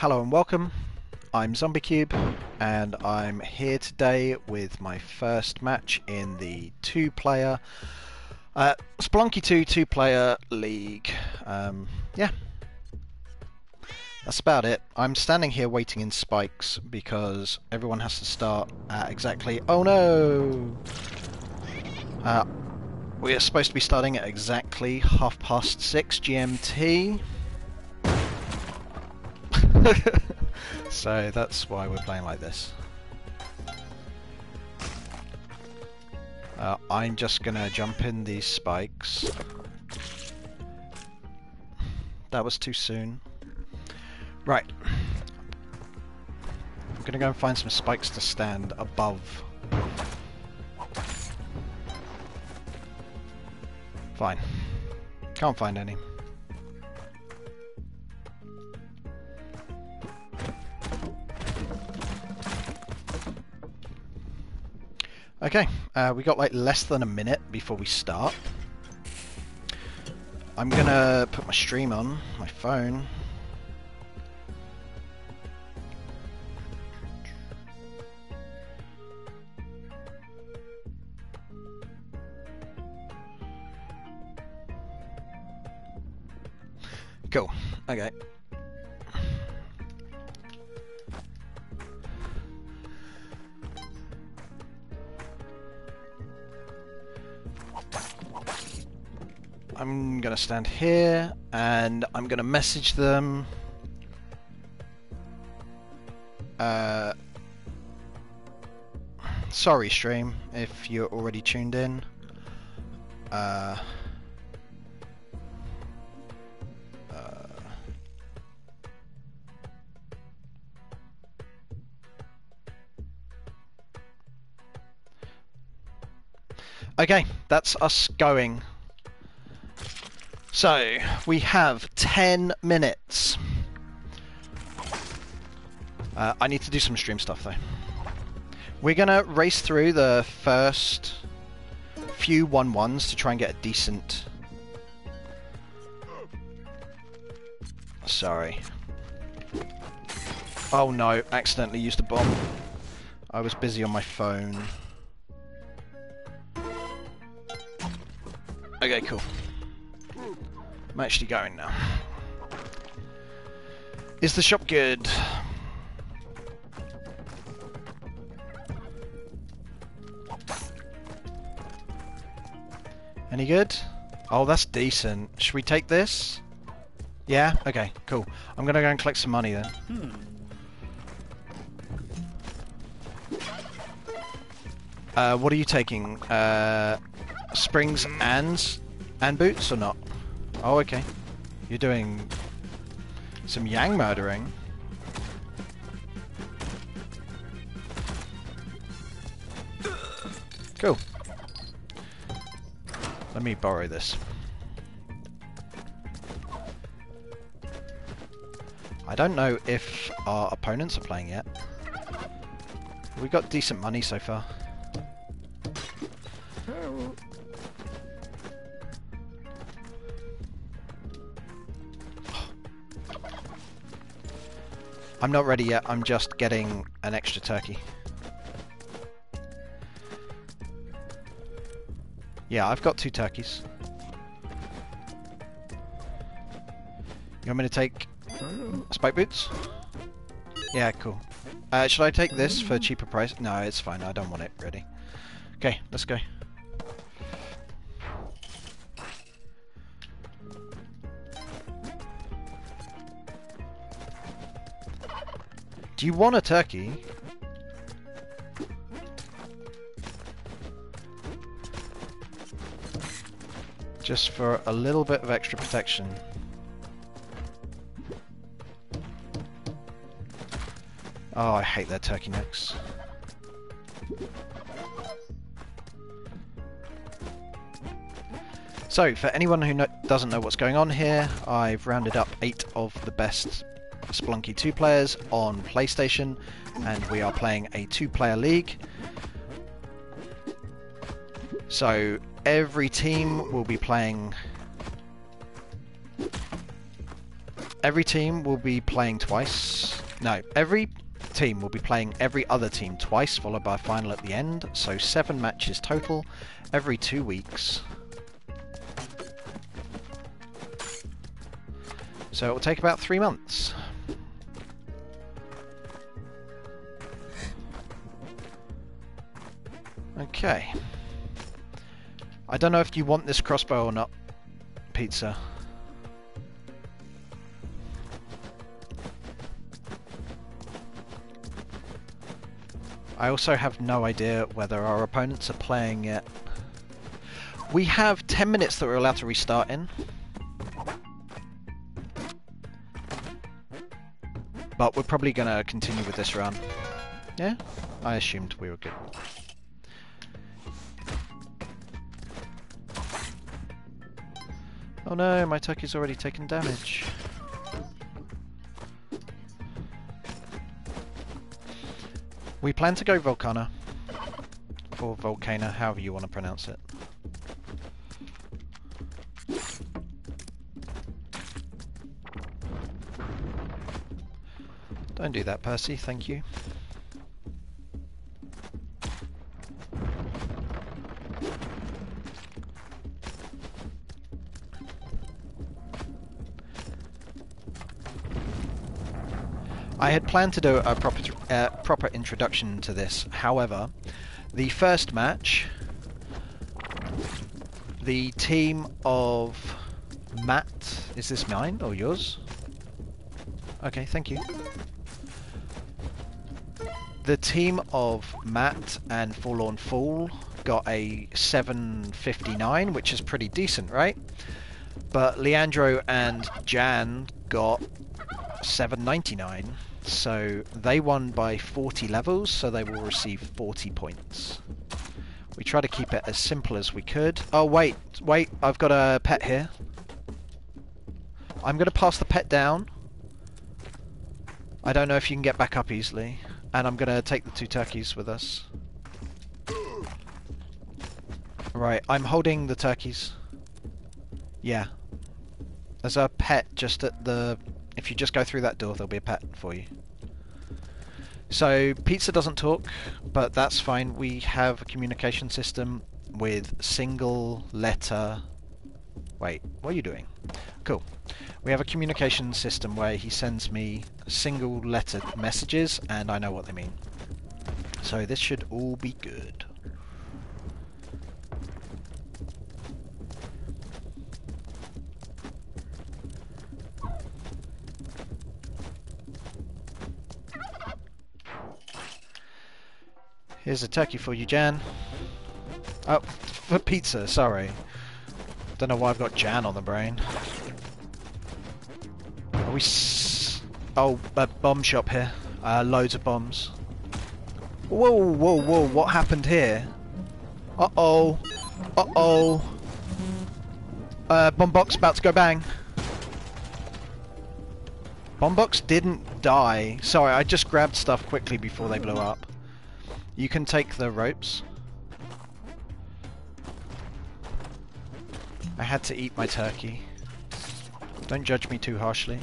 Hello and welcome. I'm ZombieCube, and I'm here today with my first match in the two-player uh, Spelunky 2 two-player league. Um, yeah, that's about it. I'm standing here waiting in spikes because everyone has to start at exactly. Oh no! Uh, we are supposed to be starting at exactly half past six GMT. so that's why we're playing like this. Uh, I'm just gonna jump in these spikes. That was too soon. Right. I'm gonna go and find some spikes to stand above. Fine. Can't find any. Okay, uh, we got like less than a minute before we start. I'm gonna put my stream on, my phone. Cool, okay. I'm gonna stand here and I'm gonna message them. Uh, sorry, stream, if you're already tuned in. Uh, uh, okay, that's us going. So, we have 10 minutes. Uh, I need to do some stream stuff though. We're gonna race through the first few 1-1s to try and get a decent... Sorry. Oh no, accidentally used a bomb. I was busy on my phone. Okay, cool. I'm actually going now. Is the shop good? Any good? Oh, that's decent. Should we take this? Yeah? Okay, cool. I'm gonna go and collect some money then. Hmm. Uh, what are you taking? Uh, springs and and boots or not? Oh, okay. You're doing some Yang murdering. Cool. Let me borrow this. I don't know if our opponents are playing yet. We got decent money so far. Oh. I'm not ready yet, I'm just getting an extra turkey. Yeah, I've got two turkeys. You want me to take spike boots? Yeah, cool. Uh, should I take this for a cheaper price? No, it's fine. I don't want it ready. Okay, let's go. Do you want a turkey? Just for a little bit of extra protection. Oh, I hate their turkey necks. So, for anyone who no doesn't know what's going on here, I've rounded up eight of the best Spelunky 2 players on PlayStation, and we are playing a two-player league. So every team will be playing every team will be playing twice. No, every team will be playing every other team twice, followed by a final at the end. So seven matches total, every two weeks. So it will take about three months. Okay. I don't know if you want this crossbow or not, Pizza. I also have no idea whether our opponents are playing it. We have 10 minutes that we're allowed to restart in. But we're probably going to continue with this run. Yeah? I assumed we were good. Oh no, my turkey's already taken damage. We plan to go Volcana. Or Volcana, however you want to pronounce it. Don't do that, Percy, thank you. I had planned to do a proper uh, proper introduction to this. However, the first match, the team of Matt, is this mine or yours? Okay, thank you. The team of Matt and Forlorn Fool got a 759, which is pretty decent, right? But Leandro and Jan got 799. So they won by 40 levels, so they will receive 40 points. We try to keep it as simple as we could. Oh, wait, wait, I've got a pet here. I'm going to pass the pet down. I don't know if you can get back up easily. And I'm going to take the two turkeys with us. Right, I'm holding the turkeys. Yeah. There's a pet just at the if you just go through that door, there'll be a pet for you. So, pizza doesn't talk, but that's fine. We have a communication system with single letter... Wait, what are you doing? Cool. We have a communication system where he sends me single letter messages, and I know what they mean. So this should all be good. Here's a turkey for you, Jan. Oh, for pizza, sorry. Don't know why I've got Jan on the brain. Are we Oh, a bomb shop here. Uh, loads of bombs. Whoa, whoa, whoa, what happened here? Uh-oh. Uh-oh. Uh, bomb box about to go bang. Bomb box didn't die. Sorry, I just grabbed stuff quickly before they blew up. You can take the ropes. I had to eat my turkey. Don't judge me too harshly.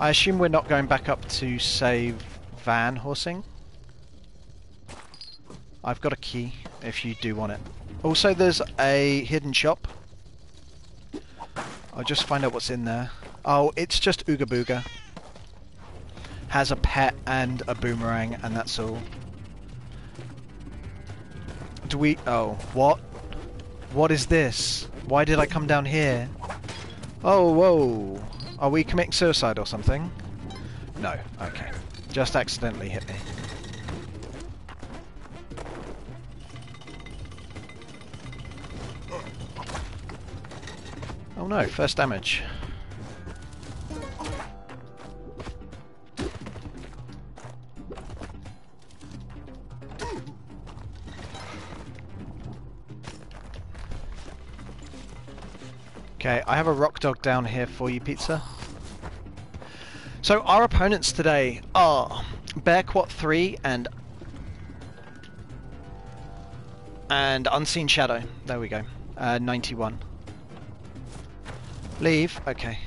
I assume we're not going back up to save van horsing. I've got a key if you do want it. Also there's a hidden shop. I'll just find out what's in there. Oh, it's just Ooga Booga has a pet and a boomerang, and that's all. Do we... Oh, what? What is this? Why did I come down here? Oh, whoa. Are we committing suicide or something? No, okay. Just accidentally hit me. Oh no, first damage. Okay, I have a rock dog down here for you, Pizza. So our opponents today are Bearquat 3 and and Unseen Shadow. There we go. Uh, 91. Leave. Okay.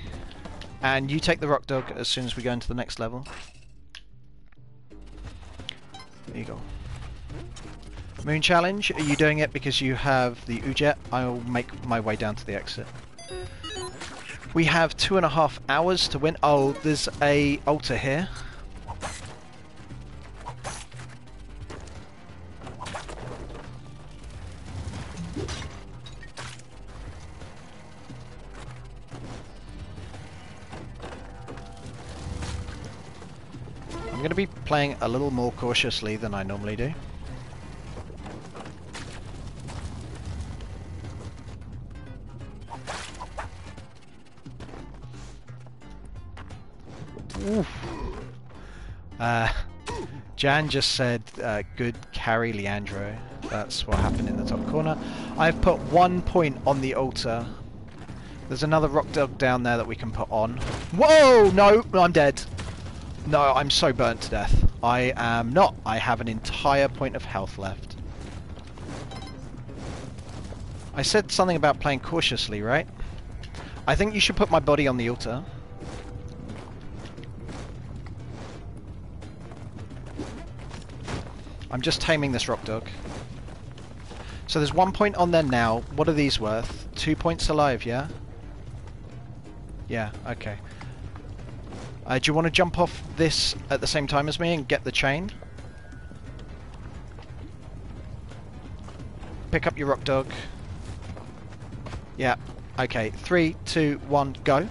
And you take the rock dog as soon as we go into the next level. There you go. Moon challenge. Are you doing it because you have the Ujet? I'll make my way down to the exit. We have two and a half hours to win. Oh, there's a altar here. I'm going to be playing a little more cautiously than I normally do. Jan just said, uh, good carry Leandro. That's what happened in the top corner. I've put one point on the altar. There's another rock dog down there that we can put on. Whoa! No, I'm dead. No, I'm so burnt to death. I am not. I have an entire point of health left. I said something about playing cautiously, right? I think you should put my body on the altar. I'm just taming this rock dog. So there's one point on there now. What are these worth? Two points alive, yeah? Yeah, okay. Uh, do you want to jump off this at the same time as me and get the chain? Pick up your rock dog. Yeah, okay. Three, two, one, go.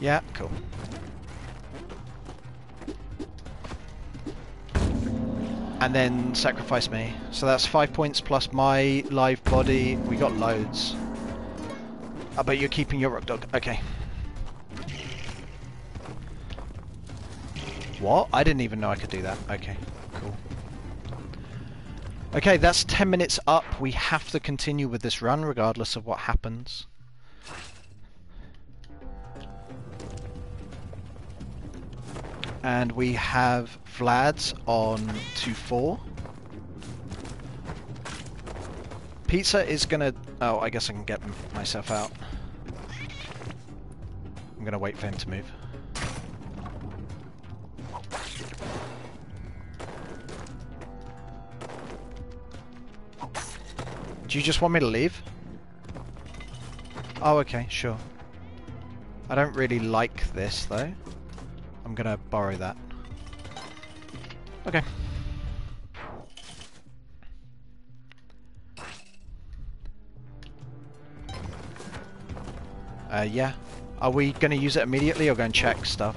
Yeah, cool. And then sacrifice me. So that's five points plus my live body. We got loads. I bet you're keeping your rock dog. Okay. What? I didn't even know I could do that. Okay, cool. Okay, that's 10 minutes up. We have to continue with this run regardless of what happens. And we have Vlad's on 2-4. Pizza is gonna... Oh, I guess I can get myself out. I'm gonna wait for him to move. Do you just want me to leave? Oh, okay, sure. I don't really like this, though. I'm gonna borrow that. Okay. Uh, yeah. Are we going to use it immediately or go and check stuff?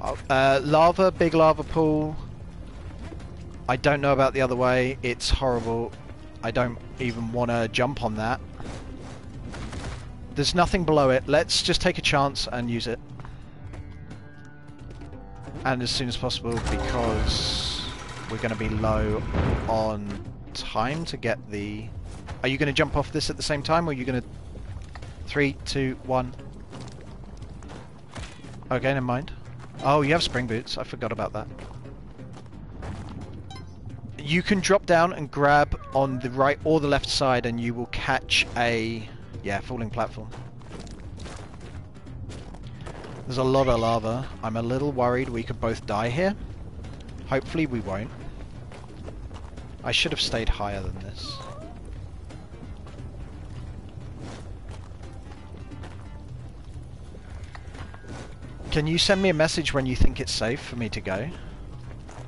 Oh, uh, lava, big lava pool. I don't know about the other way. It's horrible. I don't even want to jump on that. There's nothing below it. Let's just take a chance and use it. And as soon as possible because we're going to be low on time to get the... Are you going to jump off this at the same time or are you going to... Three, two, one. Okay, never mind. Oh, you have spring boots. I forgot about that. You can drop down and grab on the right or the left side and you will catch a yeah, falling platform. There's a lot of lava. I'm a little worried we could both die here. Hopefully we won't. I should have stayed higher than this. Can you send me a message when you think it's safe for me to go?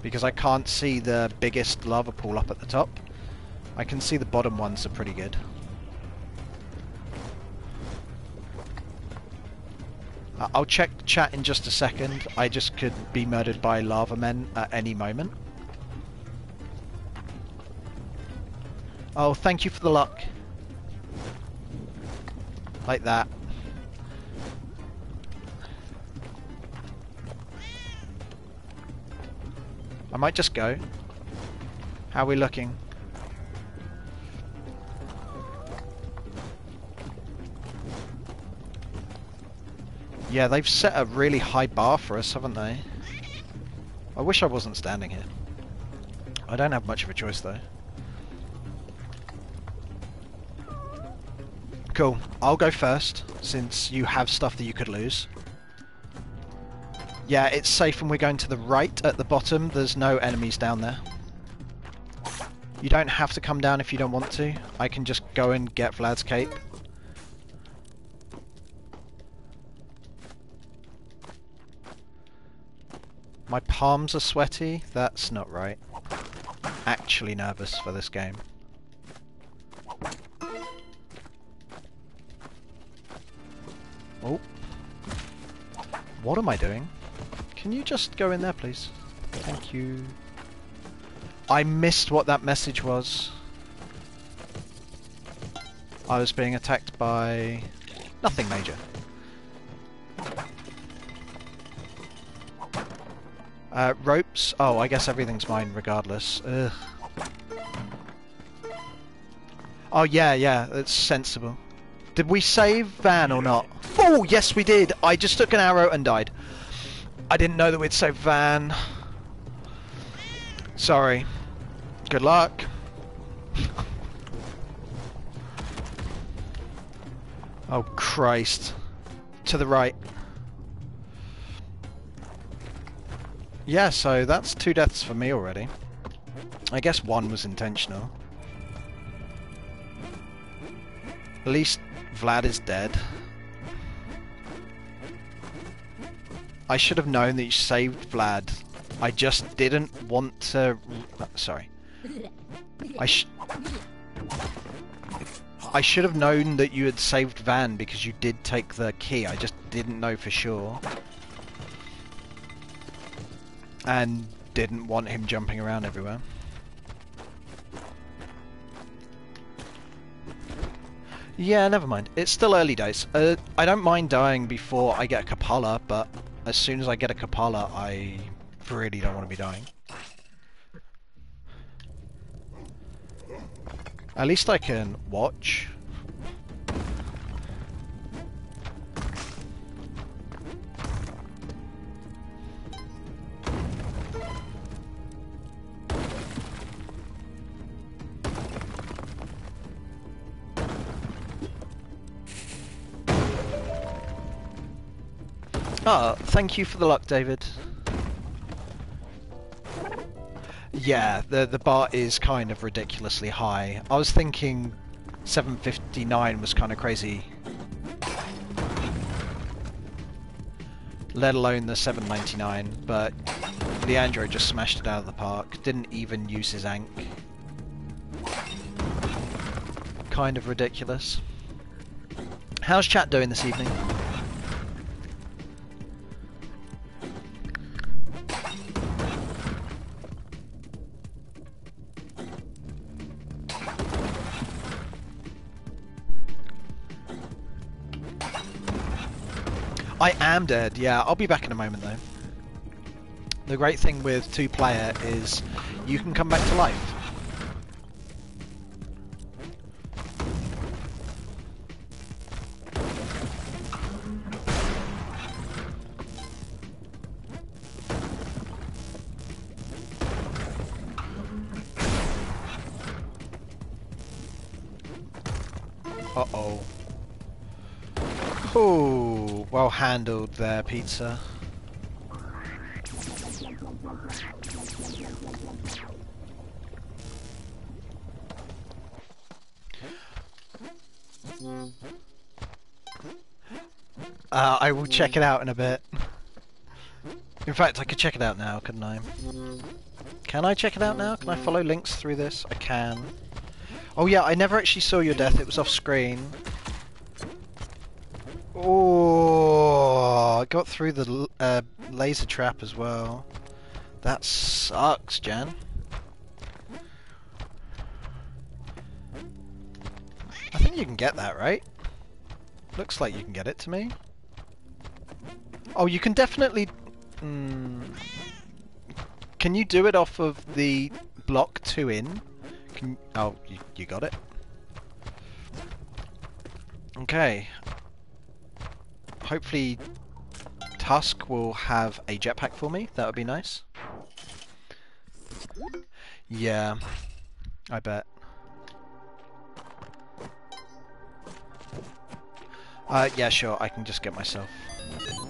Because I can't see the biggest lava pool up at the top. I can see the bottom ones are pretty good. I'll check the chat in just a second. I just could be murdered by lava men at any moment. Oh, thank you for the luck. Like that. I might just go. How are we looking? Yeah, they've set a really high bar for us, haven't they? I wish I wasn't standing here. I don't have much of a choice, though. Cool. I'll go first, since you have stuff that you could lose. Yeah, it's safe and we're going to the right at the bottom. There's no enemies down there. You don't have to come down if you don't want to. I can just go and get Vlad's cape. My palms are sweaty? That's not right. Actually nervous for this game. Oh. What am I doing? Can you just go in there, please? Thank you. I missed what that message was. I was being attacked by... nothing major. Uh, ropes? Oh, I guess everything's mine regardless. Ugh. Oh yeah, yeah, that's sensible. Did we save Van or not? Oh, yes we did! I just took an arrow and died. I didn't know that we'd save Van. Sorry. Good luck. oh, Christ. To the right. Yeah, so that's two deaths for me already. I guess one was intentional. At least Vlad is dead. I should have known that you saved Vlad. I just didn't want to... Sorry. I sh... I should have known that you had saved Van because you did take the key. I just didn't know for sure and didn't want him jumping around everywhere. Yeah, never mind. It's still early days. Uh, I don't mind dying before I get a Kapala, but as soon as I get a Kapala, I really don't want to be dying. At least I can watch. Ah, thank you for the luck, David. Yeah, the the bar is kind of ridiculously high. I was thinking 759 was kind of crazy. Let alone the 799, but Leandro just smashed it out of the park. Didn't even use his ankh. Kind of ridiculous. How's chat doing this evening? I am dead, yeah. I'll be back in a moment though. The great thing with two player is you can come back to life. Uh-oh. Oh, well handled there, pizza. Uh, I will check it out in a bit. In fact, I could check it out now, couldn't I? Can I check it out now? Can I follow links through this? I can. Oh yeah, I never actually saw your death, it was off screen. Oh, I got through the uh, laser trap as well. That sucks, Jan. I think you can get that, right? Looks like you can get it to me. Oh, you can definitely... Mm, can you do it off of the block 2 in? Can, oh, you, you got it? Okay. Hopefully Tusk will have a jetpack for me. That would be nice. Yeah, I bet. Uh, yeah, sure, I can just get myself.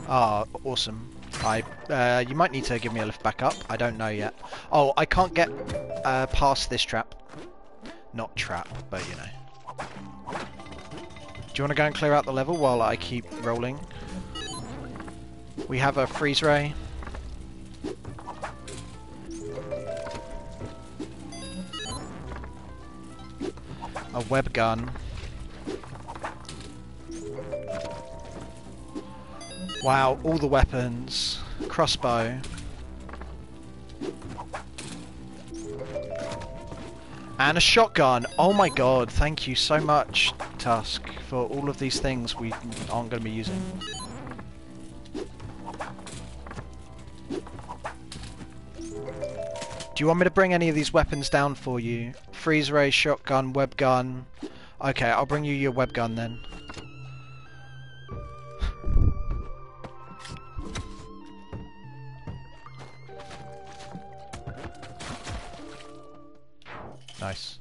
Ah, awesome. I, uh, you might need to give me a lift back up. I don't know yet. Oh, I can't get uh, past this trap. Not trap, but you know. Do you want to go and clear out the level while I keep rolling? We have a freeze ray. A web gun. Wow, all the weapons. Crossbow. And a shotgun. Oh my god, thank you so much, Tusk, for all of these things we aren't going to be using. Do you want me to bring any of these weapons down for you? Freeze ray, shotgun, web gun. Okay, I'll bring you your web gun then. Nice.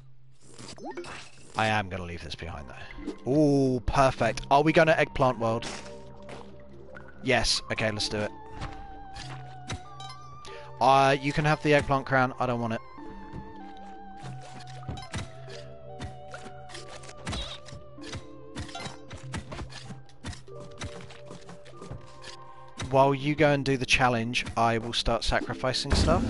I am going to leave this behind though. Ooh, perfect. Are we going to Eggplant World? Yes. Okay, let's do it. Uh, you can have the eggplant crown. I don't want it. While you go and do the challenge, I will start sacrificing stuff.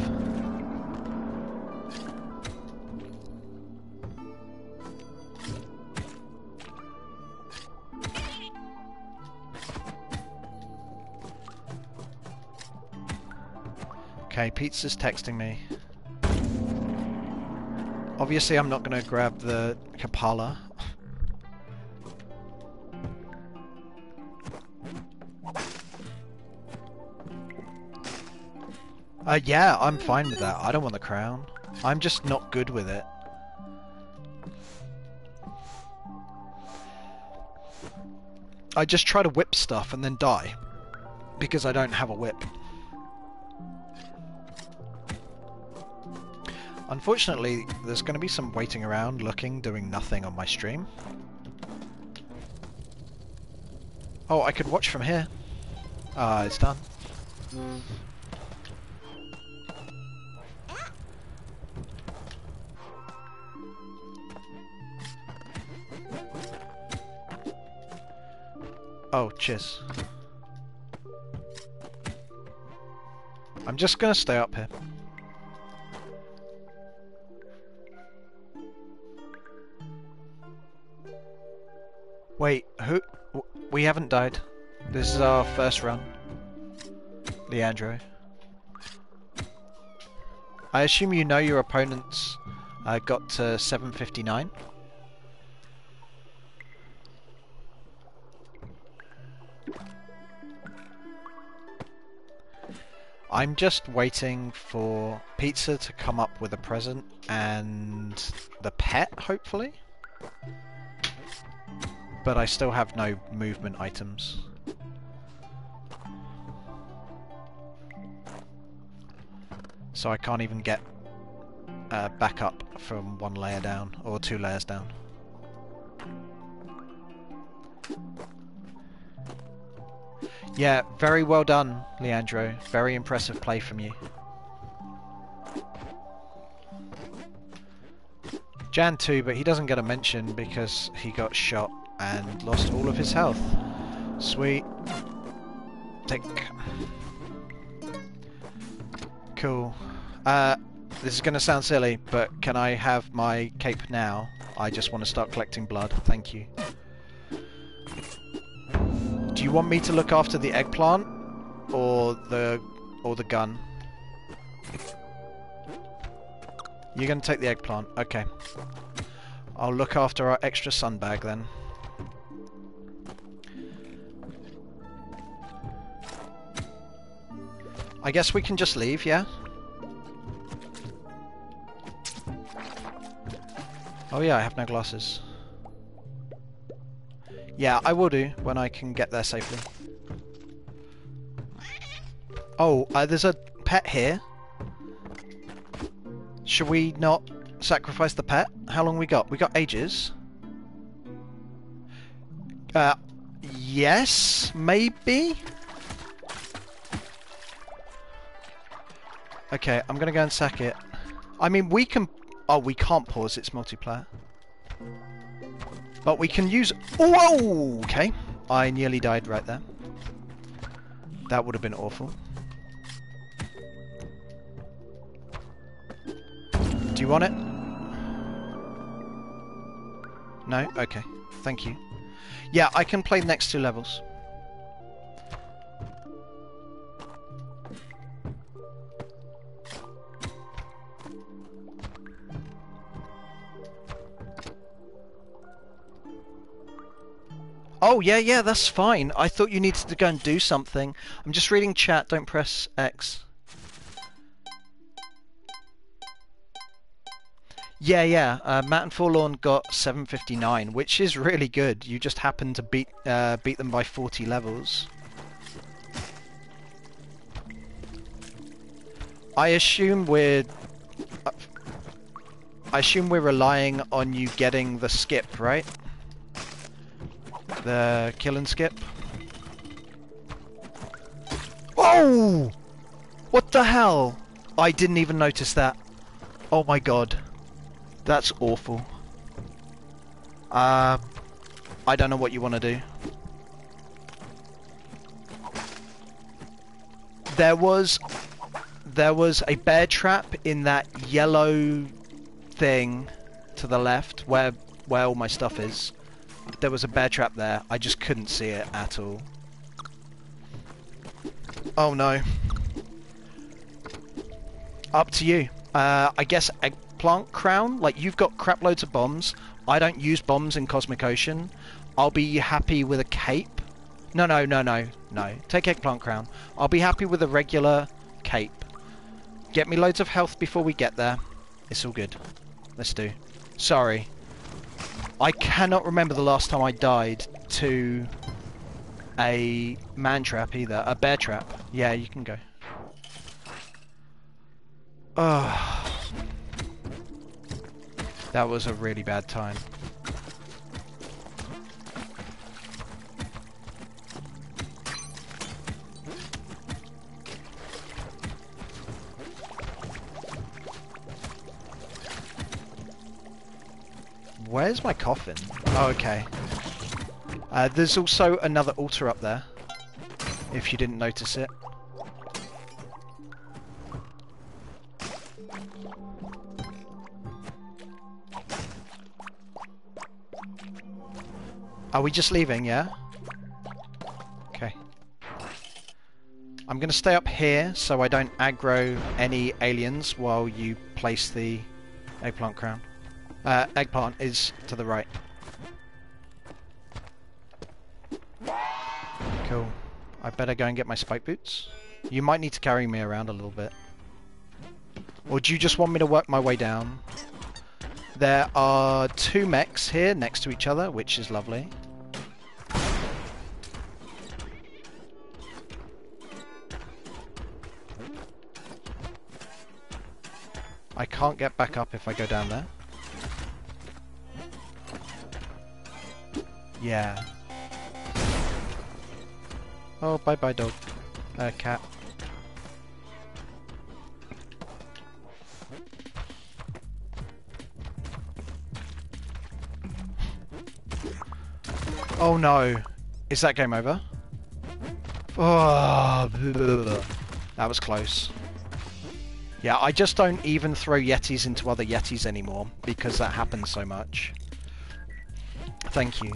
Okay, Pizza's texting me. Obviously I'm not going to grab the Kapala. Uh, yeah, I'm fine with that. I don't want the crown. I'm just not good with it. I just try to whip stuff and then die. Because I don't have a whip. Unfortunately, there's going to be some waiting around, looking, doing nothing on my stream. Oh, I could watch from here. Ah, uh, it's done. Oh, cheers. I'm just gonna stay up here. Wait, who? We haven't died. This is our first run. Leandro. I assume you know your opponents uh, got to 759. I'm just waiting for Pizza to come up with a present and the pet, hopefully? But I still have no movement items. So I can't even get uh, back up from one layer down, or two layers down. Yeah, very well done, Leandro. Very impressive play from you. Jan too, but he doesn't get a mention because he got shot and lost all of his health. Sweet. Tick. Cool. Uh, this is going to sound silly, but can I have my cape now? I just want to start collecting blood. Thank you. Do you want me to look after the eggplant or the or the gun? You're going to take the eggplant. Okay. I'll look after our extra sunbag then. I guess we can just leave, yeah? Oh yeah, I have no glasses. Yeah, I will do when I can get there safely. Oh, uh, there's a pet here. Should we not sacrifice the pet? How long we got? We got ages. Uh, Yes, maybe? Okay, I'm gonna go and sack it. I mean, we can... Oh, we can't pause, it's multiplayer. But we can use... Whoa! Okay, I nearly died right there. That would have been awful. Do you want it? No? Okay. Thank you. Yeah, I can play the next two levels. Oh, yeah, yeah, that's fine. I thought you needed to go and do something. I'm just reading chat, don't press X. Yeah, yeah. Uh, Matt and Forlorn got 759, which is really good. You just happened to beat uh, beat them by 40 levels. I assume we're... Uh, I assume we're relying on you getting the skip, right? The kill and skip. Oh! What the hell? I didn't even notice that. Oh my god. That's awful. Uh, I don't know what you want to do. There was there was a bear trap in that yellow thing to the left where where all my stuff is. There was a bear trap there. I just couldn't see it at all. Oh no. Up to you. Uh, I guess eggplant crown. Like you've got crap loads of bombs. I don't use bombs in Cosmic Ocean. I'll be happy with a cape. No, no, no, no, no. Take eggplant crown. I'll be happy with a regular cape. Get me loads of health before we get there. It's all good. Let's do. Sorry. I cannot remember the last time I died to a man trap either. A bear trap. Yeah, you can go. Oh. That was a really bad time. Where's my coffin? Oh, okay. Uh, there's also another altar up there, if you didn't notice it. Are we just leaving, yeah? Okay. I'm going to stay up here so I don't aggro any aliens while you place the eggplant crown. Uh, eggplant is to the right. Cool. I better go and get my spike boots. You might need to carry me around a little bit. Or do you just want me to work my way down? There are two mechs here next to each other, which is lovely. I can't get back up if I go down there. Yeah. Oh, bye-bye dog. Uh, cat. Oh no. Is that game over? Oh, that was close. Yeah, I just don't even throw Yetis into other Yetis anymore because that happens so much. Thank you.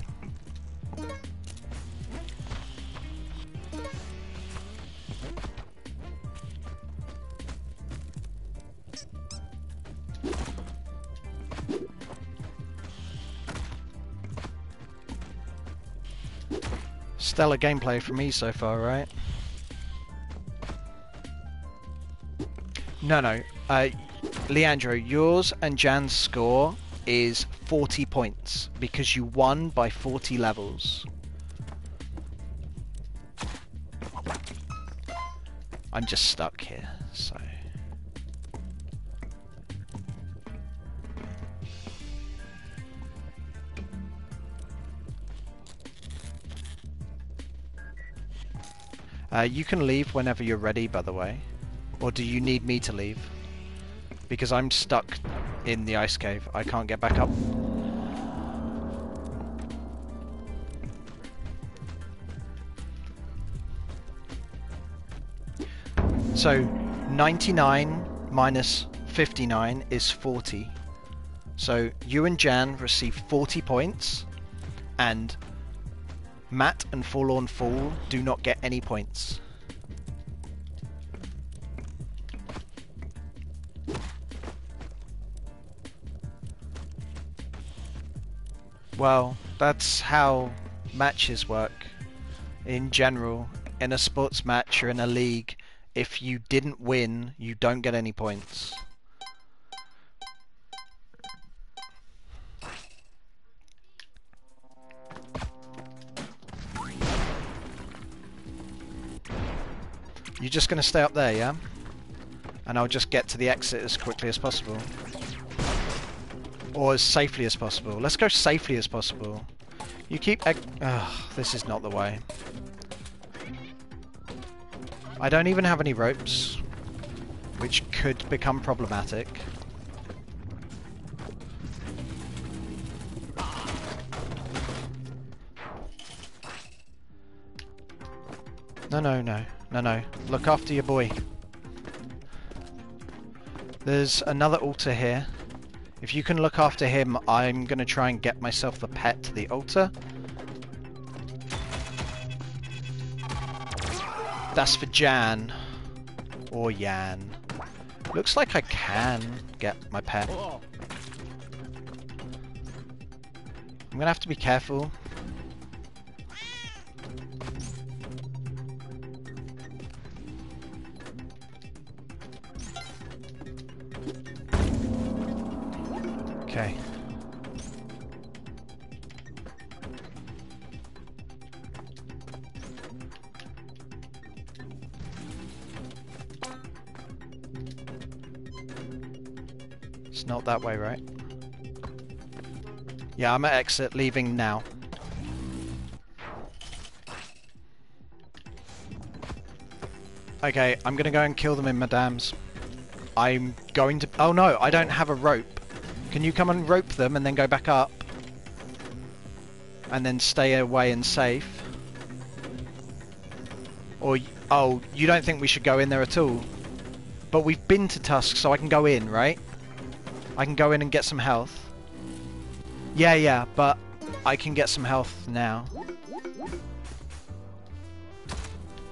Stellar gameplay from me so far, right? No, no. Uh, Leandro, yours and Jan's score is 40 points because you won by 40 levels. I'm just stuck here, so... Uh, you can leave whenever you're ready, by the way. Or do you need me to leave? Because I'm stuck in the ice cave. I can't get back up. So 99 minus 59 is 40. So you and Jan receive 40 points, and Matt and Forlorn Fool do not get any points. Well, that's how matches work in general. In a sports match or in a league, if you didn't win, you don't get any points. You're just going to stay up there, yeah? And I'll just get to the exit as quickly as possible. Or as safely as possible. Let's go safely as possible. You keep... Ugh, this is not the way. I don't even have any ropes, which could become problematic. No, no, no. No, no. Look after your boy. There's another altar here. If you can look after him, I'm going to try and get myself the pet to the altar. That's for Jan. Or Yan. Looks like I can get my pet. I'm going to have to be careful. Okay. It's not that way, right? Yeah, I'm at exit, leaving now. Okay, I'm gonna go and kill them in Madame's. I'm going to... Oh no, I don't have a rope. Can you come and rope them and then go back up? And then stay away and safe? Or... Oh, you don't think we should go in there at all? But we've been to Tusk, so I can go in, right? I can go in and get some health. Yeah, yeah, but I can get some health now.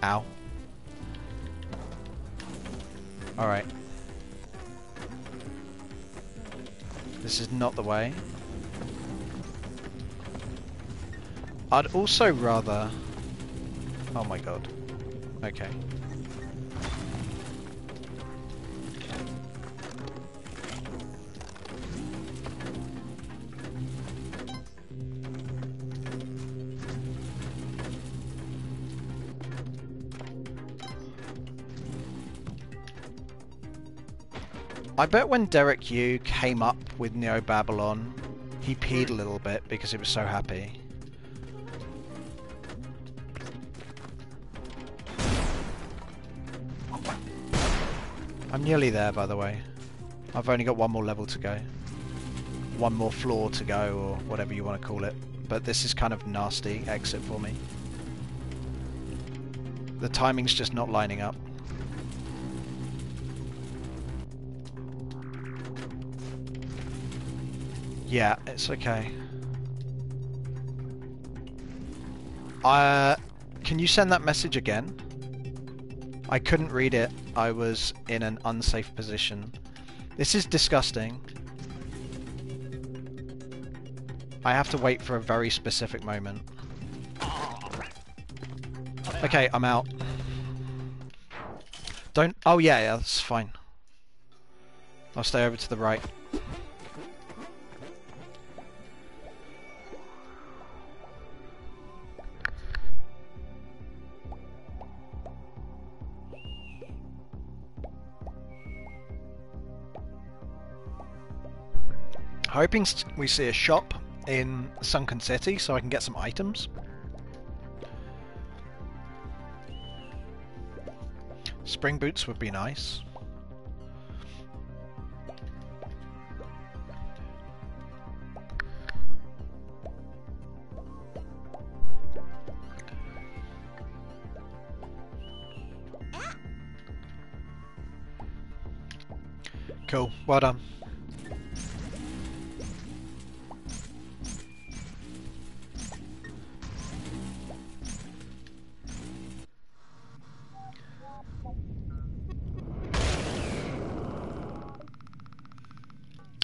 Ow. Alright. This is not the way. I'd also rather... Oh my god. Okay. I bet when Derek Yu came up with Neo Babylon, he peed a little bit because he was so happy. I'm nearly there, by the way. I've only got one more level to go. One more floor to go, or whatever you want to call it. But this is kind of nasty exit for me. The timing's just not lining up. Yeah, it's okay. Uh, can you send that message again? I couldn't read it. I was in an unsafe position. This is disgusting. I have to wait for a very specific moment. Okay, I'm out. Don't... Oh yeah, yeah, that's fine. I'll stay over to the right. Hoping we see a shop in Sunken City so I can get some items. Spring boots would be nice. Cool, well done.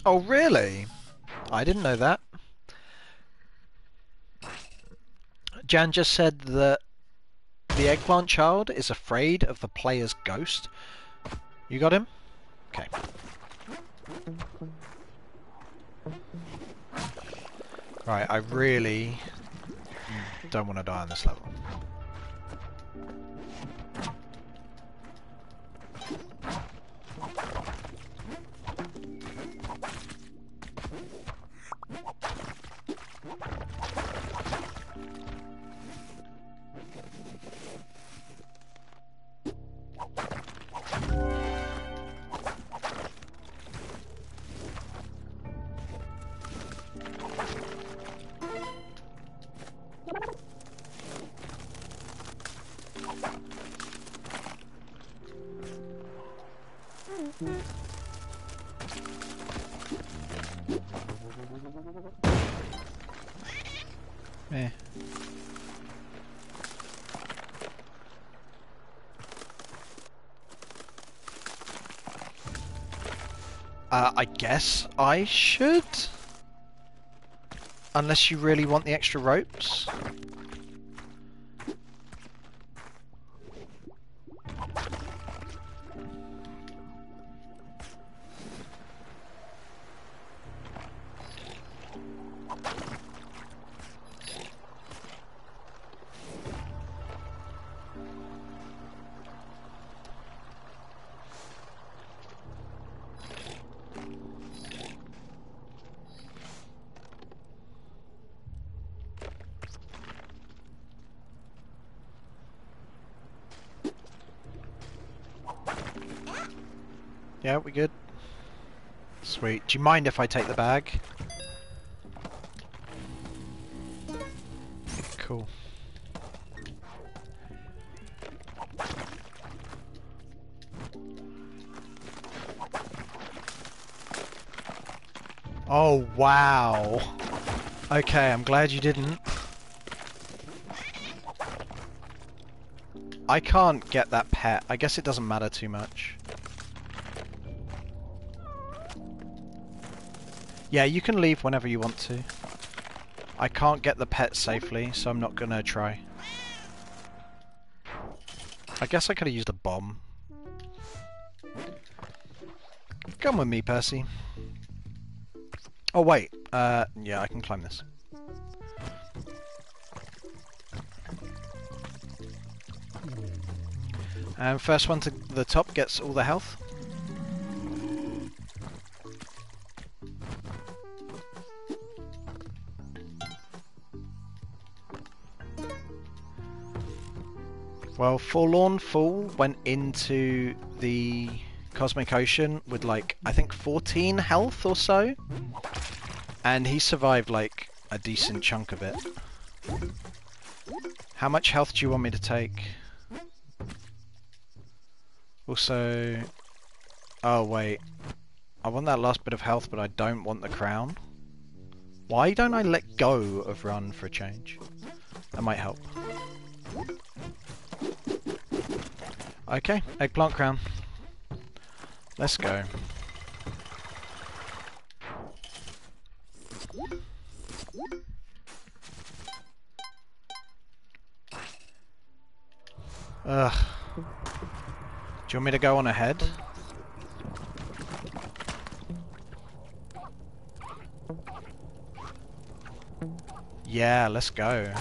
Oh, really? I didn't know that. Jan just said that the eggplant child is afraid of the player's ghost. You got him? Okay. Right, I really don't want to die on this level. I guess I should? Unless you really want the extra ropes? Yeah, we good? Sweet. Do you mind if I take the bag? Cool. Oh, wow. Okay, I'm glad you didn't. I can't get that pet. I guess it doesn't matter too much. Yeah, you can leave whenever you want to. I can't get the pet safely, so I'm not gonna try. I guess I could have used a bomb. Come with me, Percy. Oh wait, uh, yeah, I can climb this. And first one to the top gets all the health. Well, Forlorn Fool went into the Cosmic Ocean with like, I think 14 health or so. And he survived like a decent chunk of it. How much health do you want me to take? Also... Oh wait. I want that last bit of health, but I don't want the crown. Why don't I let go of run for a change? That might help. Okay, eggplant crown. Let's go. Ugh. Do you want me to go on ahead? Yeah, let's go.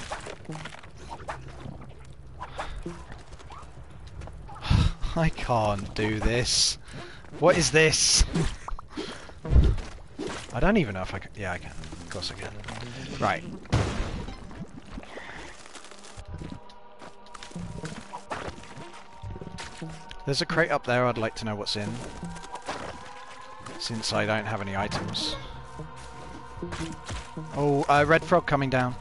I can't do this. What is this? I don't even know if I can. Yeah, I can. Of course I can. Right. There's a crate up there I'd like to know what's in. Since I don't have any items. Oh, uh, red frog coming down.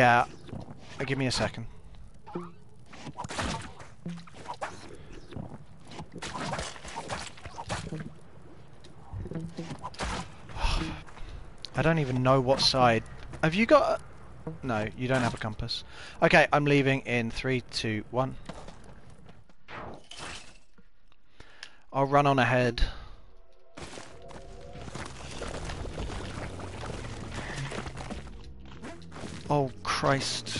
Yeah, uh, give me a second. I don't even know what side. Have you got... A... No, you don't have a compass. Okay, I'm leaving in three, two, one. I'll run on ahead. Christ.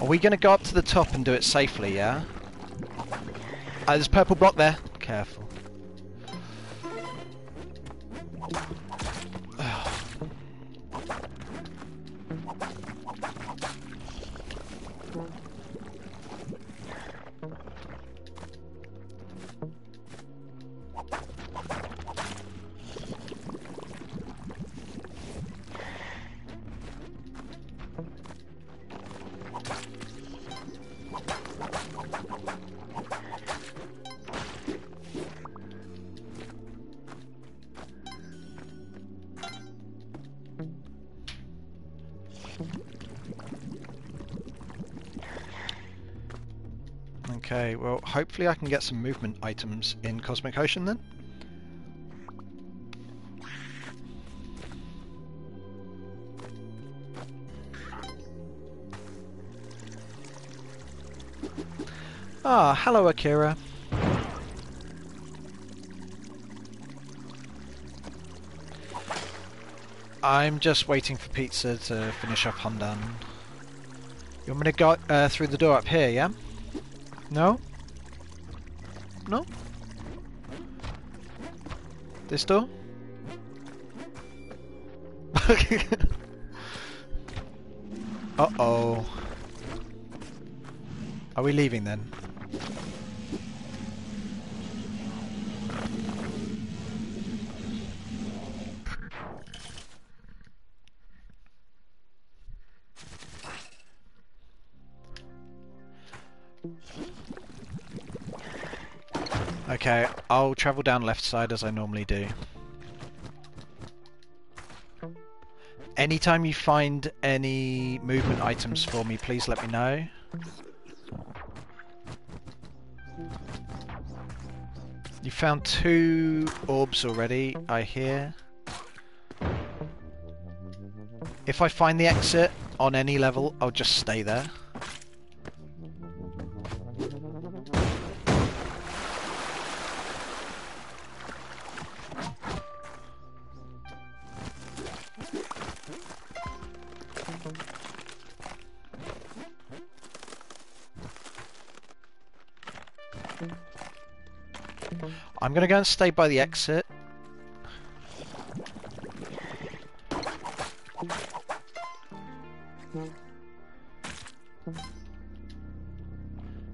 Are we going to go up to the top and do it safely, yeah? Uh, there's purple block there. Careful. Well, hopefully I can get some movement items in Cosmic Ocean then. Ah, hello Akira. I'm just waiting for pizza to finish up Hundun. You want me to go uh, through the door up here, yeah? No? No? This door? Uh-oh. Are we leaving then? I'll travel down left side as I normally do. Anytime you find any movement items for me, please let me know. You found two orbs already, I hear. If I find the exit on any level, I'll just stay there. Gonna go and stay by the exit.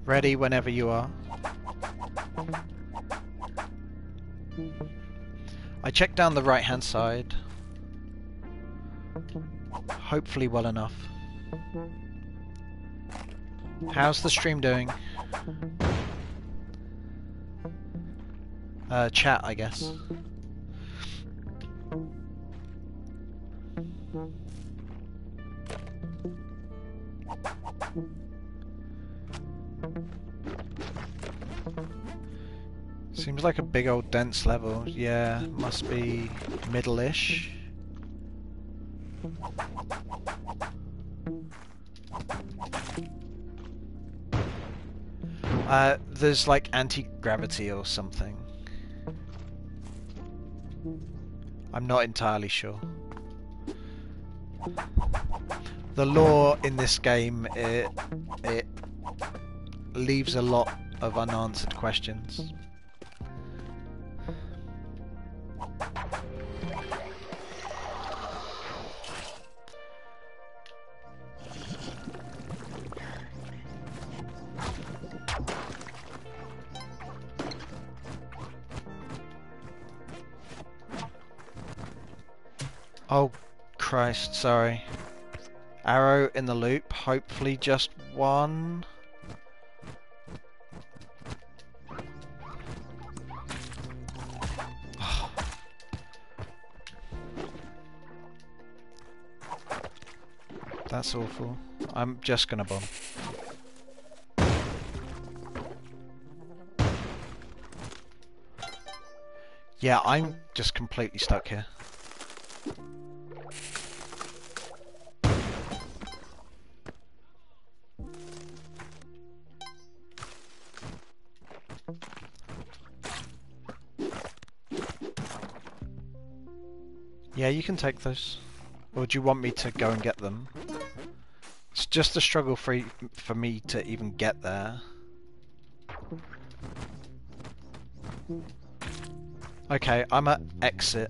Ready whenever you are. I checked down the right hand side. Hopefully well enough. How's the stream doing? Uh, chat, I guess. Seems like a big old dense level. Yeah, must be middle-ish. Uh, there's like anti-gravity or something. I'm not entirely sure. The lore in this game, it, it leaves a lot of unanswered questions. Sorry. Arrow in the loop, hopefully just one. That's awful. I'm just gonna bomb. Yeah, I'm just completely stuck here. You can take those. Or do you want me to go and get them? It's just a struggle for, for me to even get there. Okay, I'm at exit.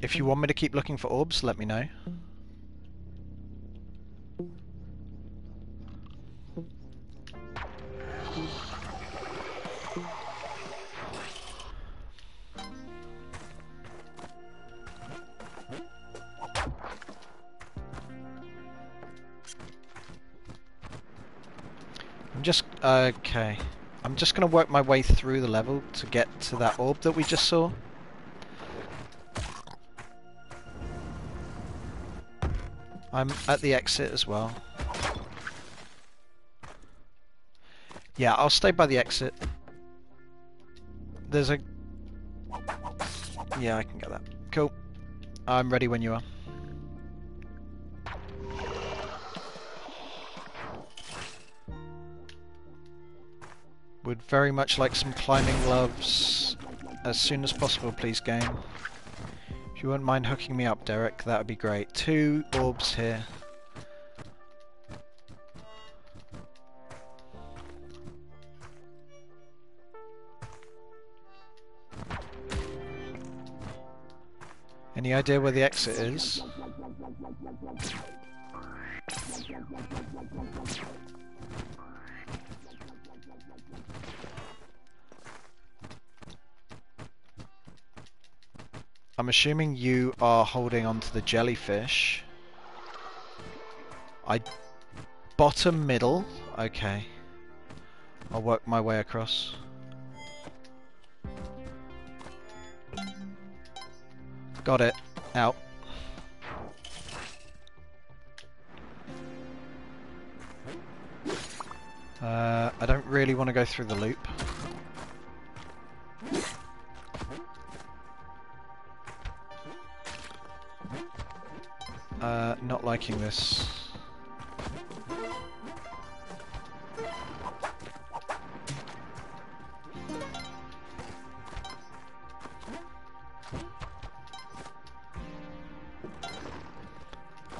If you want me to keep looking for orbs, let me know. Okay. I'm just going to work my way through the level to get to that orb that we just saw. I'm at the exit as well. Yeah, I'll stay by the exit. There's a... Yeah, I can get that. Cool. I'm ready when you are. Very much like some climbing gloves as soon as possible, please, game. If you wouldn't mind hooking me up, Derek, that would be great. Two orbs here. Any idea where the exit is? I'm assuming you are holding onto the jellyfish. I... Bottom middle? Okay. I'll work my way across. Got it. Out. Uh, I don't really want to go through the loop. Liking this.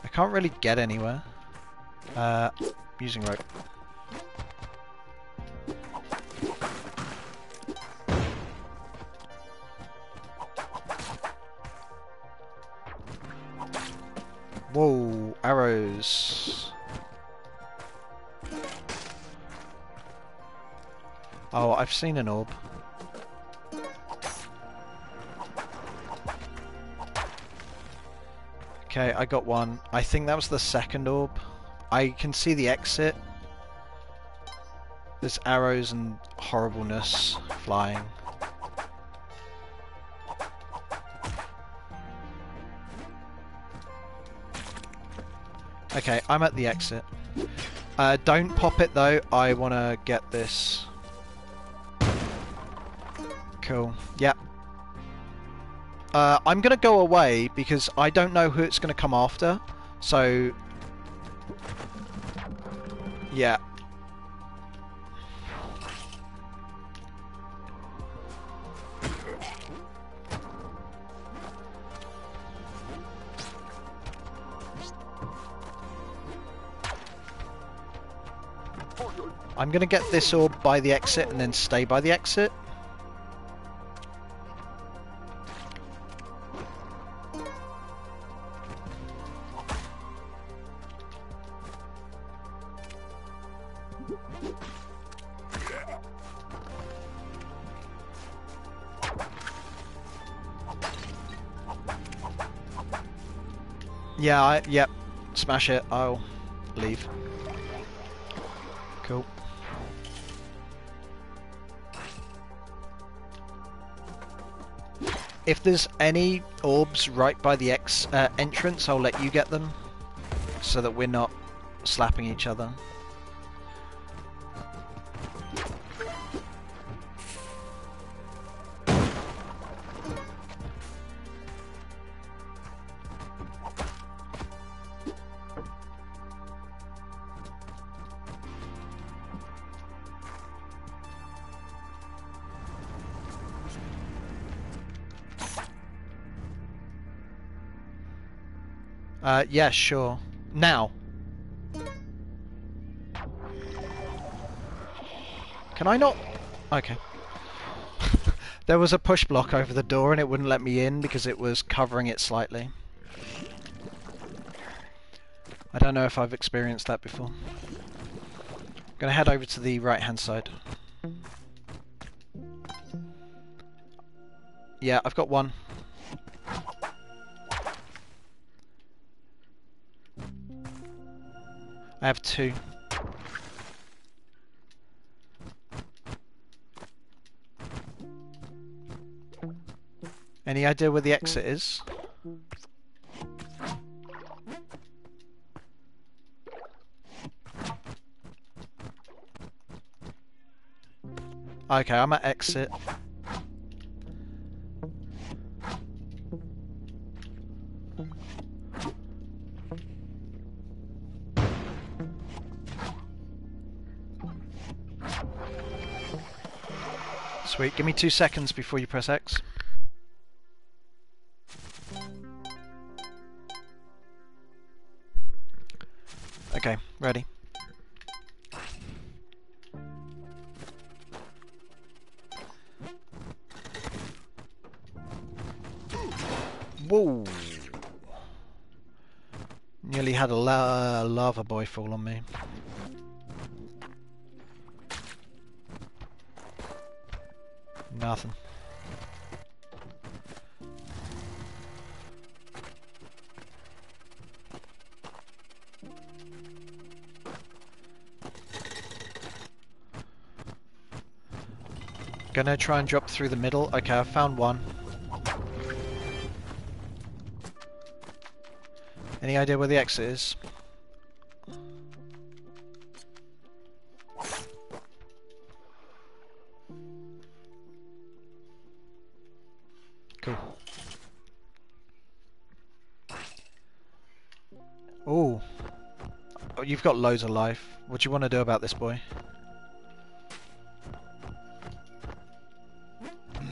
I can't really get anywhere. Uh, using rope. Seen an orb. Okay, I got one. I think that was the second orb. I can see the exit. There's arrows and horribleness flying. Okay, I'm at the exit. Uh, don't pop it though, I want to get this. Cool, yep. Uh, I'm going to go away because I don't know who it's going to come after. So, yeah. I'm gonna get this orb by the exit and then stay by the exit. Yeah, I, yep. Smash it. I'll leave. Cool. If there's any orbs right by the X uh, entrance, I'll let you get them, so that we're not slapping each other. Yeah, sure. Now. Can I not? Okay. there was a push block over the door and it wouldn't let me in because it was covering it slightly. I don't know if I've experienced that before. I'm gonna head over to the right hand side. Yeah, I've got one. I have two. Any idea where the exit is? Okay, I'm at exit. Give me two seconds before you press X. Okay, ready. Whoa! Nearly had a la lava boy fall on me. Nothing. Gonna try and drop through the middle. Okay, I found one. Any idea where the exit is? Got loads of life. What do you want to do about this boy?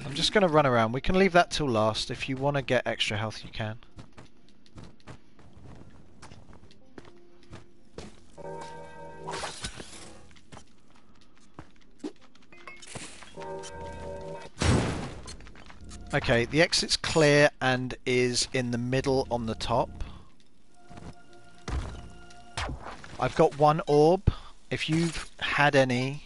I'm just going to run around. We can leave that till last. If you want to get extra health, you can. Okay, the exit's clear and is in the middle on the top. I've got one orb. If you've had any,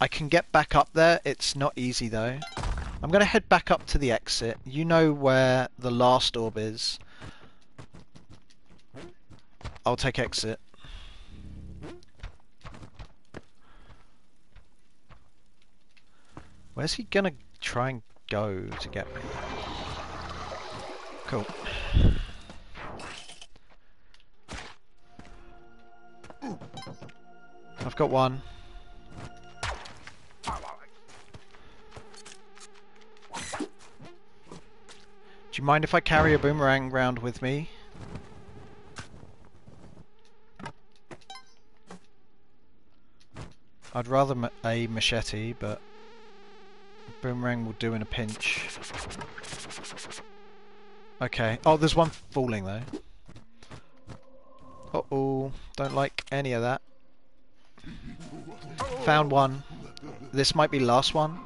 I can get back up there. It's not easy though. I'm going to head back up to the exit. You know where the last orb is. I'll take exit. Where's he gonna try and go to get me? Cool. I've got one. Do you mind if I carry a boomerang round with me? I'd rather a machete, but boomerang will do in a pinch. Okay. Oh, there's one falling though. Uh-oh. Don't like any of that. Found one. This might be last one.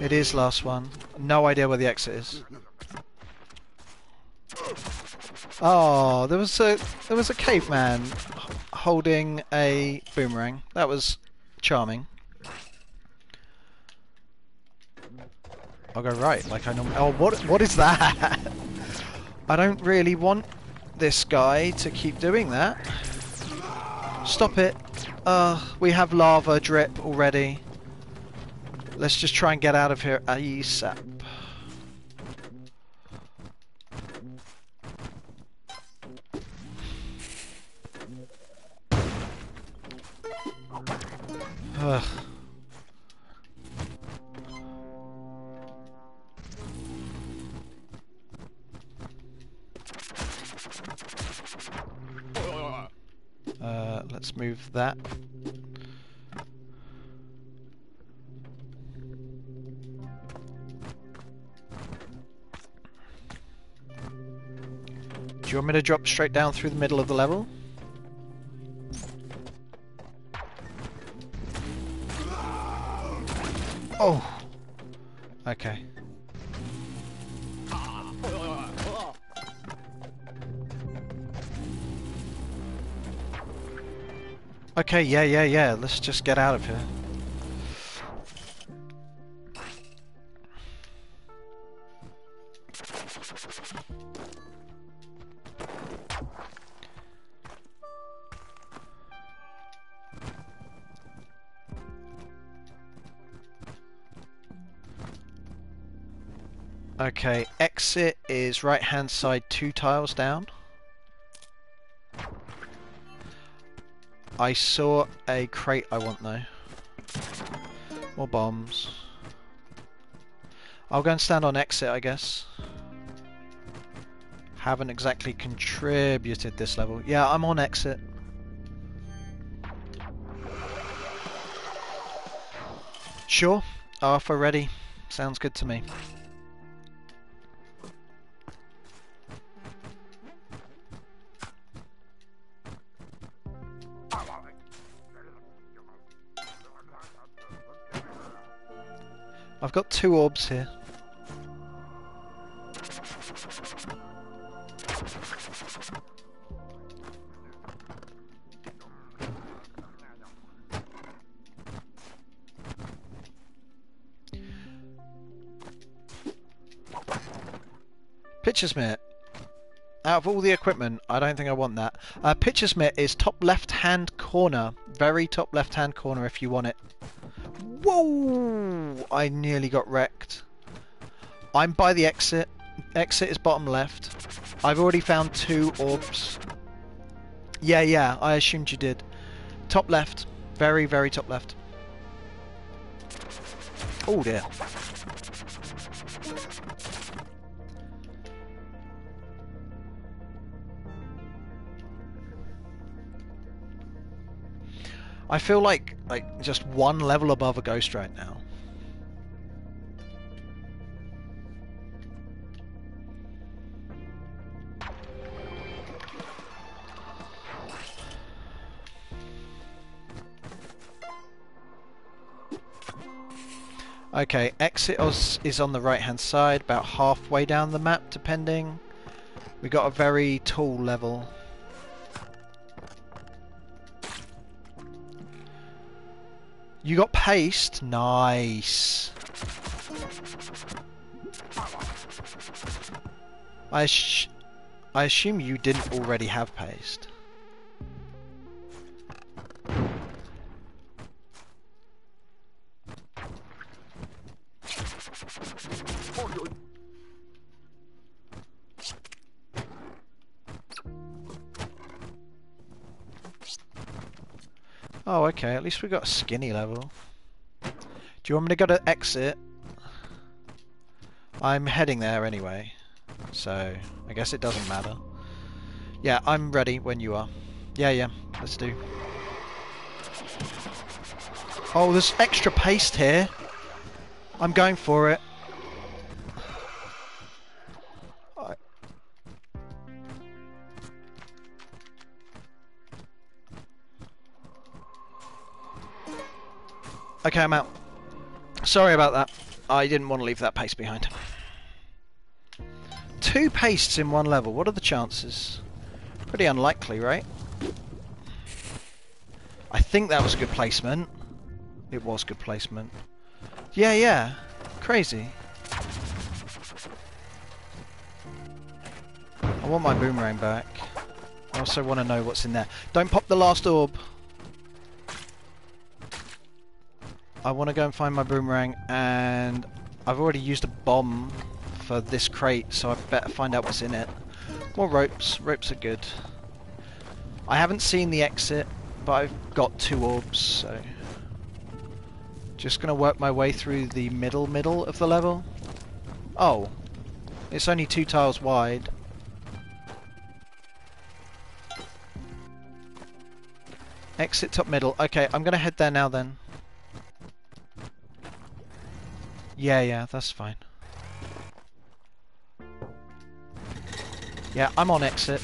It is last one. No idea where the exit is. Oh, there was a there was a caveman holding a boomerang. That was charming. I'll go right, like I normally. Oh, what what is that? I don't really want this guy to keep doing that. Stop it. Uh, we have lava drip already. Let's just try and get out of here ASAP. Ugh. Move that. Do you want me to drop straight down through the middle of the level? Oh! Okay, yeah, yeah, yeah. Let's just get out of here. Okay, exit is right hand side two tiles down. I saw a crate I want though. More bombs. I'll go and stand on exit I guess. Haven't exactly contributed this level. Yeah, I'm on exit. Sure, Arthur ready. Sounds good to me. Two orbs here. Pitcher's Mitt. Out of all the equipment, I don't think I want that. Uh, Pitcher's Mitt is top left hand corner. Very top left hand corner if you want it. Whoa! I nearly got wrecked. I'm by the exit. Exit is bottom left. I've already found two orbs. Yeah, yeah, I assumed you did. Top left. Very, very top left. Oh dear. I feel like like just one level above a ghost right now. Okay, exit is on the right hand side, about halfway down the map depending. We got a very tall level. You got paste? Nice. I, I assume you didn't already have paste. Oh, okay. At least we got a skinny level. Do you want me to go to exit? I'm heading there anyway. So, I guess it doesn't matter. Yeah, I'm ready when you are. Yeah, yeah. Let's do. Oh, there's extra paste here. I'm going for it. Okay, I'm out. Sorry about that. I didn't want to leave that paste behind. Two pastes in one level. What are the chances? Pretty unlikely, right? I think that was a good placement. It was good placement. Yeah, yeah. Crazy. I want my boomerang back. I also want to know what's in there. Don't pop the last orb. I want to go and find my boomerang and I've already used a bomb for this crate so I better find out what's in it. More ropes. Ropes are good. I haven't seen the exit but I've got two orbs so... Just gonna work my way through the middle middle of the level. Oh. It's only two tiles wide. Exit top middle. Okay, I'm gonna head there now then. Yeah, yeah, that's fine. Yeah, I'm on exit.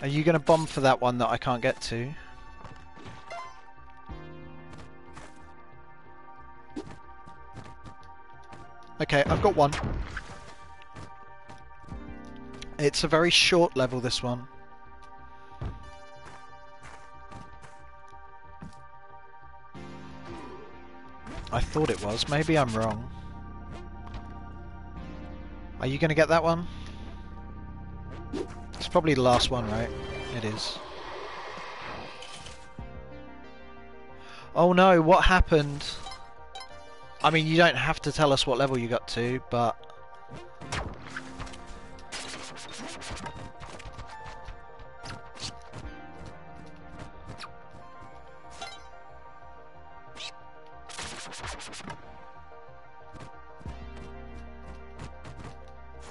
Are you going to bomb for that one that I can't get to? Okay, I've got one. It's a very short level, this one. I thought it was. Maybe I'm wrong. Are you going to get that one? It's probably the last one, right? It is. Oh no, what happened? I mean, you don't have to tell us what level you got to, but...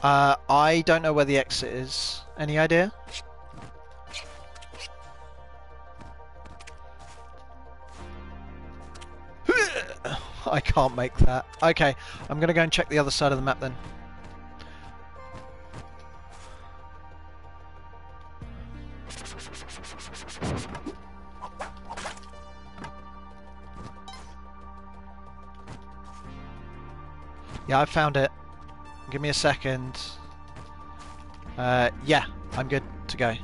Uh, I don't know where the exit is. Any idea? I can't make that. Okay, I'm gonna go and check the other side of the map then. Yeah, I found it. Give me a second. Uh, yeah, I'm good to go.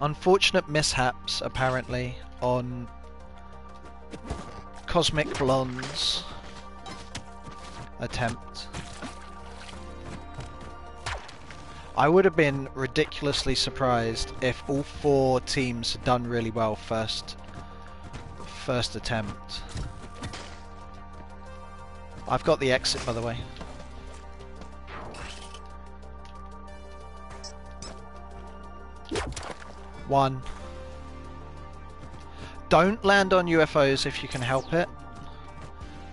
Unfortunate mishaps, apparently, on Cosmic Blonde's attempt. I would have been ridiculously surprised if all four teams had done really well first first attempt. I've got the exit by the way. One. Don't land on UFOs if you can help it.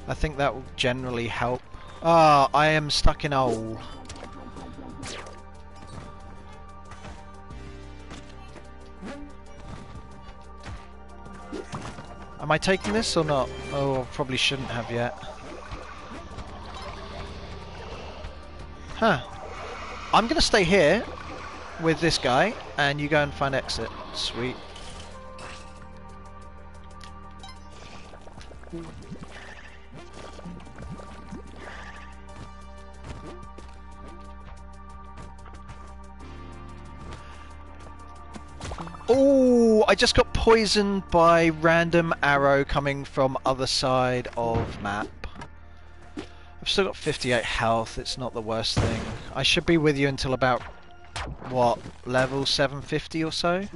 I think that will generally help. Ah, oh, I am stuck in a hole. Am I taking this or not? Oh, probably shouldn't have yet. Huh. I'm going to stay here with this guy, and you go and find exit. Sweet. Oh, I just got poisoned by random arrow coming from other side of map. I've still got 58 health, it's not the worst thing. I should be with you until about what, level 750 or so?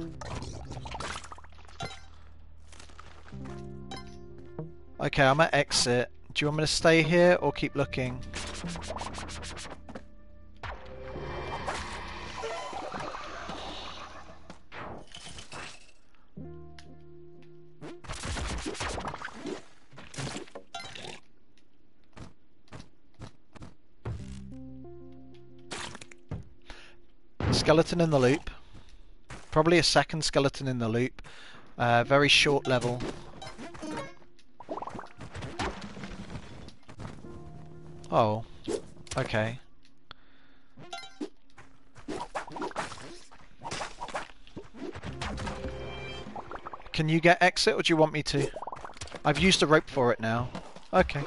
Okay, I'm at exit. Do you want me to stay here or keep looking? Skeleton in the loop. Probably a second skeleton in the loop. Uh, very short level. Oh. Okay. Can you get exit or do you want me to? I've used a rope for it now. Okay.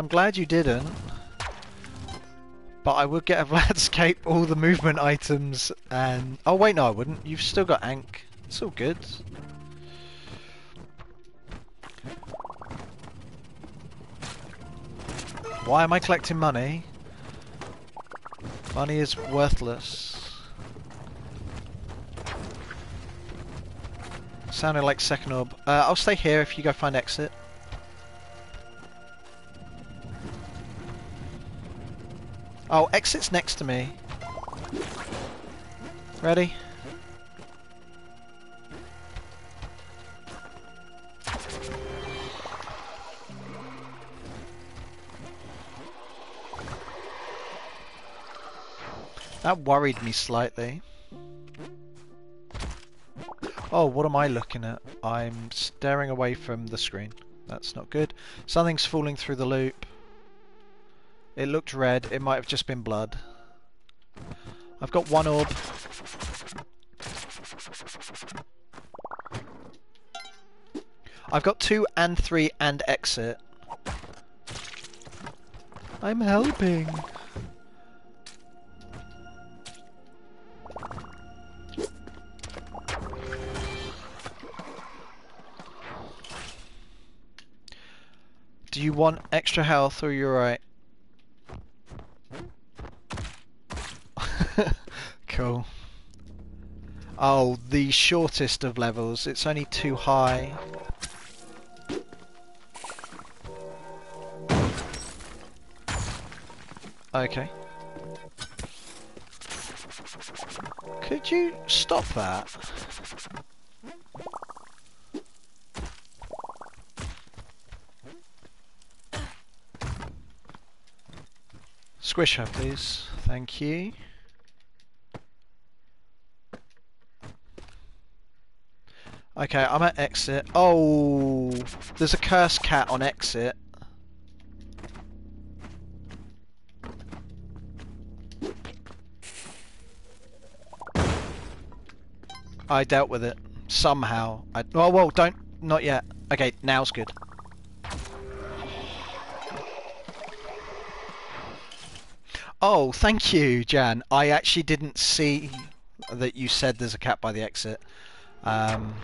I'm glad you didn't. But I would get a Vlad's Cape, all the movement items, and... Oh wait, no I wouldn't. You've still got Ankh. It's all good. Why am I collecting money? Money is worthless. Sounded like second orb. Uh, I'll stay here if you go find exit. Oh, exit's next to me. Ready? That worried me slightly. Oh, what am I looking at? I'm staring away from the screen. That's not good. Something's falling through the loop. It looked red. It might have just been blood. I've got one orb. I've got two and three and exit. I'm helping. Do you want extra health or you're right? Oh, the shortest of levels. It's only too high. Okay. Could you stop that? Squish her, please. Thank you. Okay, I'm at exit. Oh, there's a cursed cat on exit. I dealt with it somehow. I, oh, well, don't, not yet. Okay, now's good. Oh, thank you, Jan. I actually didn't see that you said there's a cat by the exit. Um,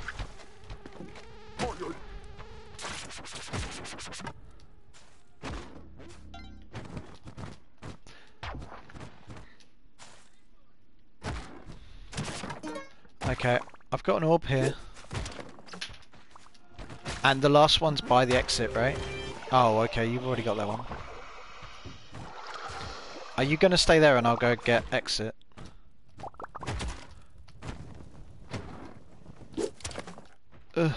okay, I've got an orb here. And the last one's by the exit, right? Oh, okay, you've already got that one. Are you going to stay there and I'll go get exit? Ugh.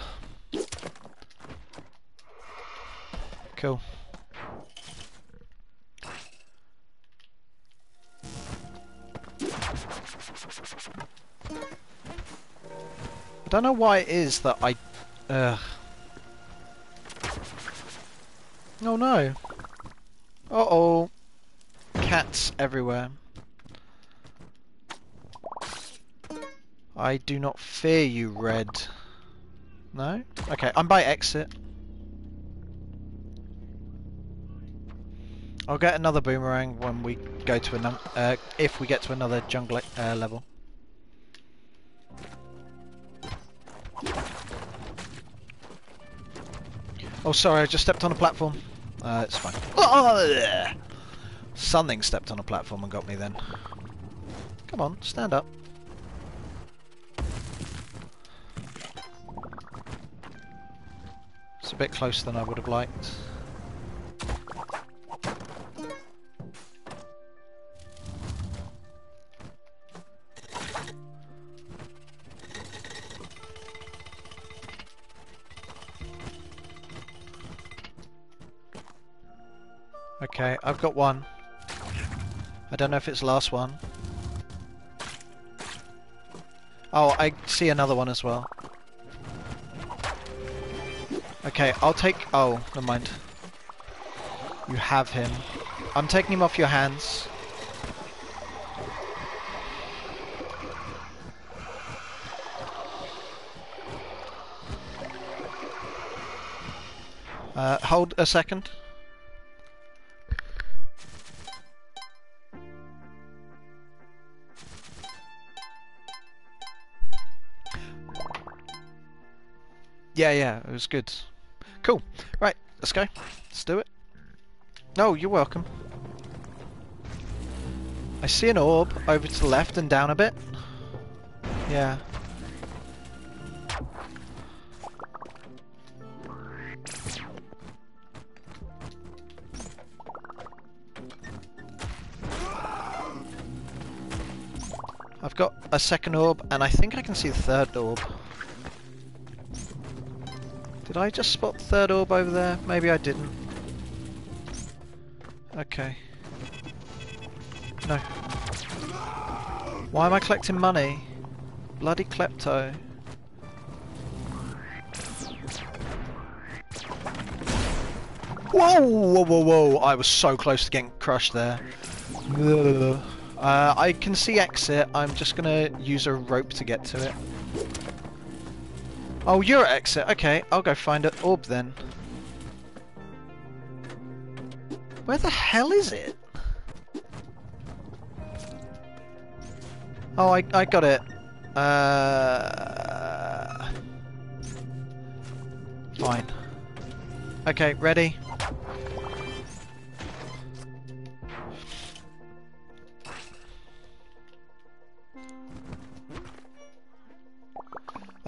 Don't know why it is that I... Oh no. Uh-oh. Cats everywhere. I do not fear you, Red. No? Okay, I'm by exit. I'll get another boomerang when we go to another, uh, if we get to another jungle uh, level. Oh, sorry, I just stepped on a platform. Uh, it's fine. Oh, Something stepped on a platform and got me then. Come on, stand up. It's a bit closer than I would have liked. I've got one. I don't know if it's the last one. Oh, I see another one as well. Okay, I'll take... Oh, never mind. You have him. I'm taking him off your hands. Uh, hold a second. Yeah, yeah, it was good. Cool. Right, let's go. Let's do it. No, you're welcome. I see an orb over to the left and down a bit. Yeah. I've got a second orb, and I think I can see the third orb. Did I just spot the third orb over there? Maybe I didn't. Okay. No. Why am I collecting money? Bloody klepto. Whoa, whoa, whoa, whoa! I was so close to getting crushed there. Uh, I can see exit. I'm just gonna use a rope to get to it. Oh, you're at exit. Okay, I'll go find an orb then. Where the hell is it? Oh, I, I got it. Uh... Fine. Okay, ready?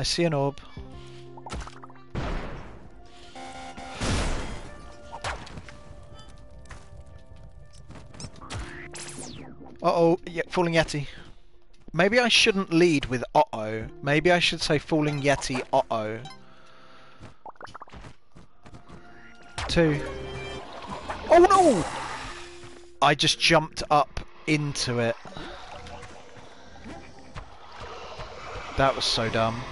I see an orb. Uh-oh, yeah, Falling Yeti. Maybe I shouldn't lead with uh-oh. Maybe I should say Falling Yeti uh-oh. Two. Oh no! I just jumped up into it. That was so dumb.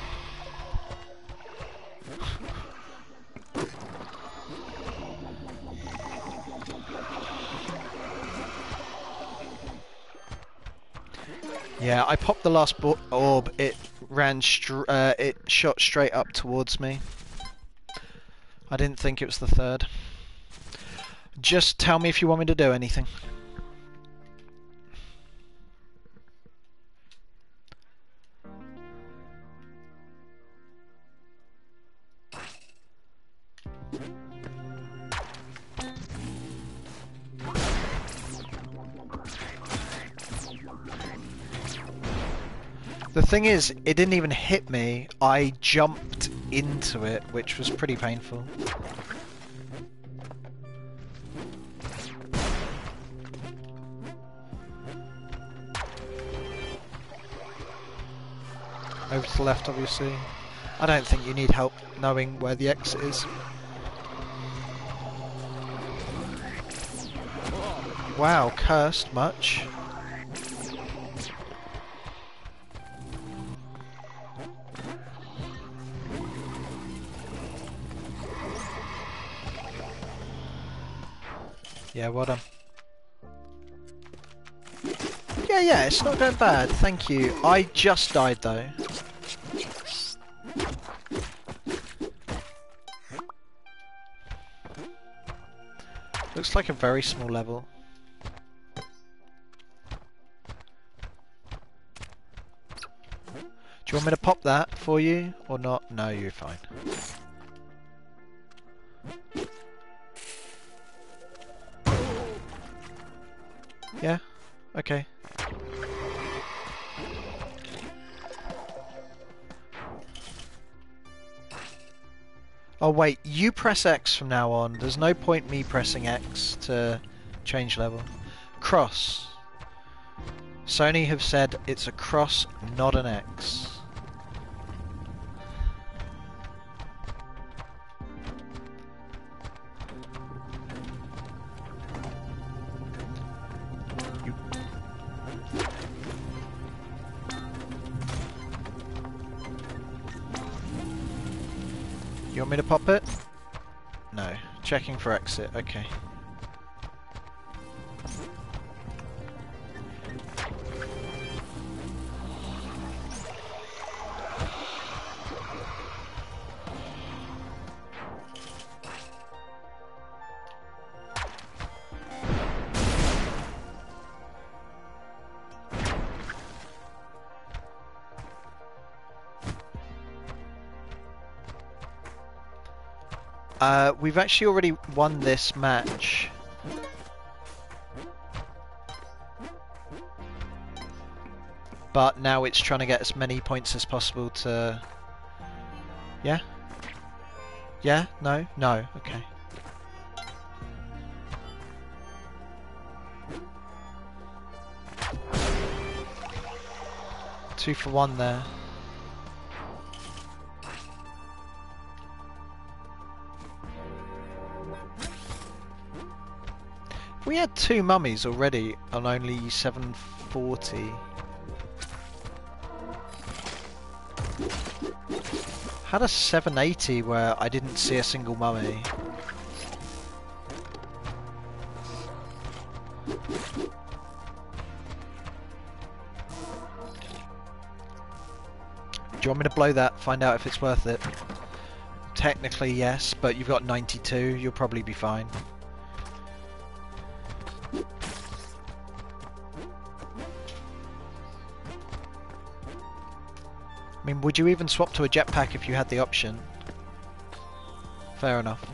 Yeah, I popped the last orb. It ran, uh, it shot straight up towards me. I didn't think it was the third. Just tell me if you want me to do anything. The thing is, it didn't even hit me. I jumped into it, which was pretty painful. Over to the left, obviously. I don't think you need help knowing where the exit is. Wow, cursed much. Yeah, well done. Yeah, yeah, it's not going bad, thank you. I just died though. Looks like a very small level. Do you want me to pop that for you or not? No, you're fine. Yeah? Okay. Oh wait, you press X from now on. There's no point me pressing X to change level. Cross. Sony have said it's a cross, not an X. pop it? No. Checking for exit, okay. We've actually already won this match. But now it's trying to get as many points as possible to... Yeah? Yeah? No? No? Okay. Two for one there. We had two mummies already on only 740. Had a 780 where I didn't see a single mummy. Do you want me to blow that, find out if it's worth it? Technically yes, but you've got 92, you'll probably be fine. Mean, would you even swap to a jetpack if you had the option? Fair enough. Do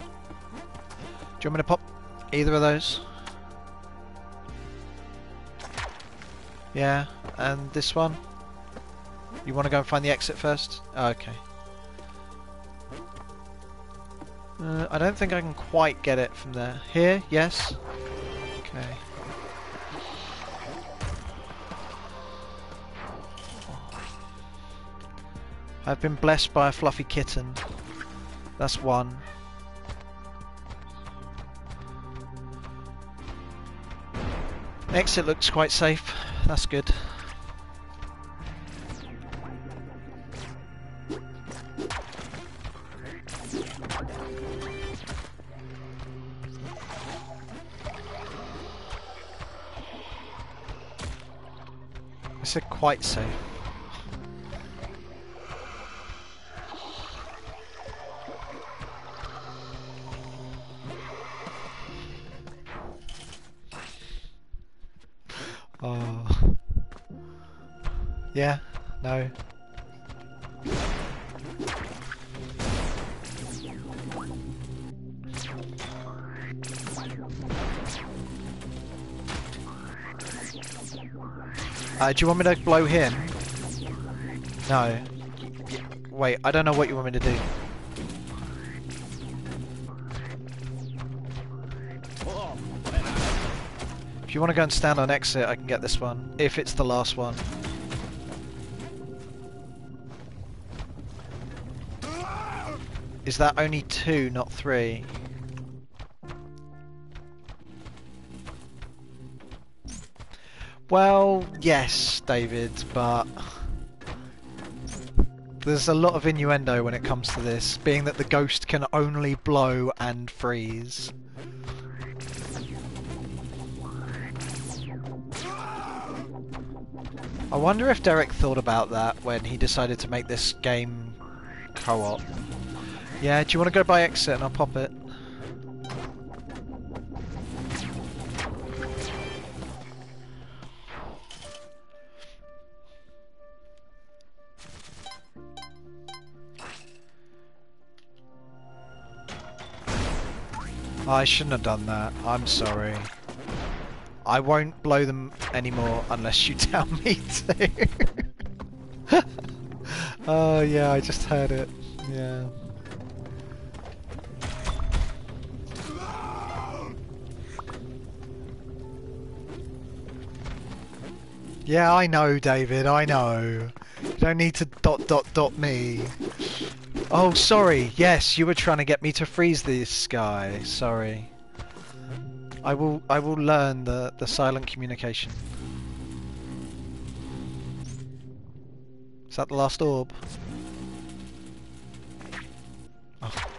you want me to pop either of those? Yeah, and this one? You want to go and find the exit first? Oh, okay. Uh, I don't think I can quite get it from there. Here? Yes? Okay. I've been blessed by a fluffy kitten. That's one. Exit looks quite safe. That's good. I said quite safe. Uh, do you want me to blow him? No. Wait, I don't know what you want me to do. If you want to go and stand on exit, I can get this one. If it's the last one. Is that only two, not three? Well, yes, David, but there's a lot of innuendo when it comes to this, being that the ghost can only blow and freeze. I wonder if Derek thought about that when he decided to make this game co-op. Yeah, do you want to go by exit and I'll pop it? I shouldn't have done that. I'm sorry. I won't blow them anymore unless you tell me to. oh yeah, I just heard it. Yeah. Yeah, I know, David, I know. You don't need to dot dot dot me. Oh, sorry. Yes, you were trying to get me to freeze this guy. Sorry. I will I will learn the, the silent communication. Is that the last orb? Oh.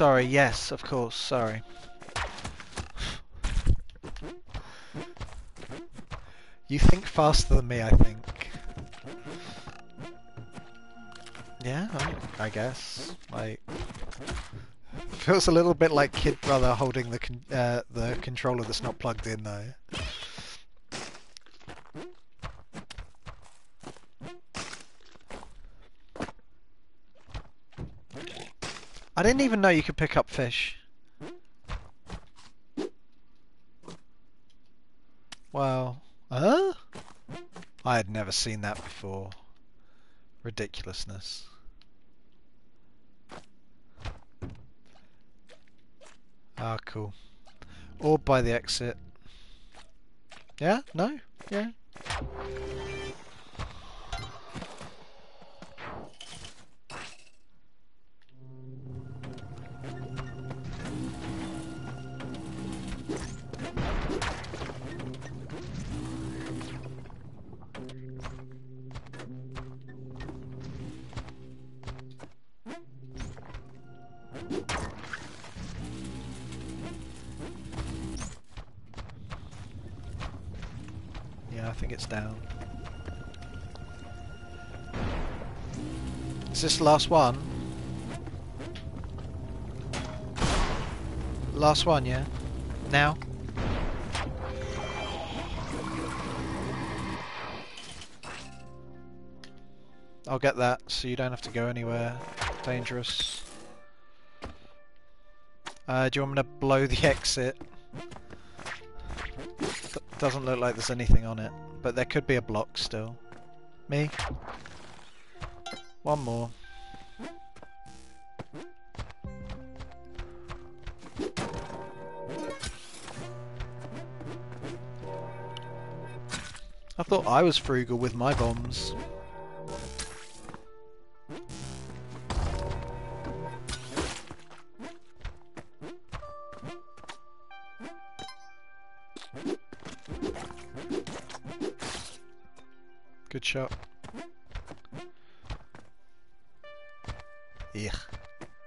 Sorry. Yes, of course. Sorry. You think faster than me, I think. Yeah, I, guess. Like, feels a little bit like Kid Brother holding the con uh, the controller that's not plugged in, though. I didn't even know you could pick up fish. Wow. Huh? I had never seen that before. Ridiculousness. Ah, cool. Or by the exit. Yeah? No? Yeah? Yeah, the last one? Last one, yeah? Now? I'll get that, so you don't have to go anywhere dangerous. Uh, do you want me to blow the exit? Doesn't look like there's anything on it, but there could be a block still. Me? One more. Thought I was frugal with my bombs. Good shot. Ugh.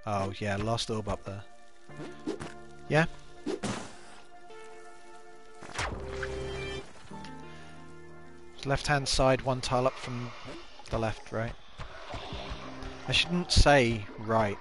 Oh yeah, last orb up there. Yeah? Left hand side, one tile up from the left, right? I shouldn't say right.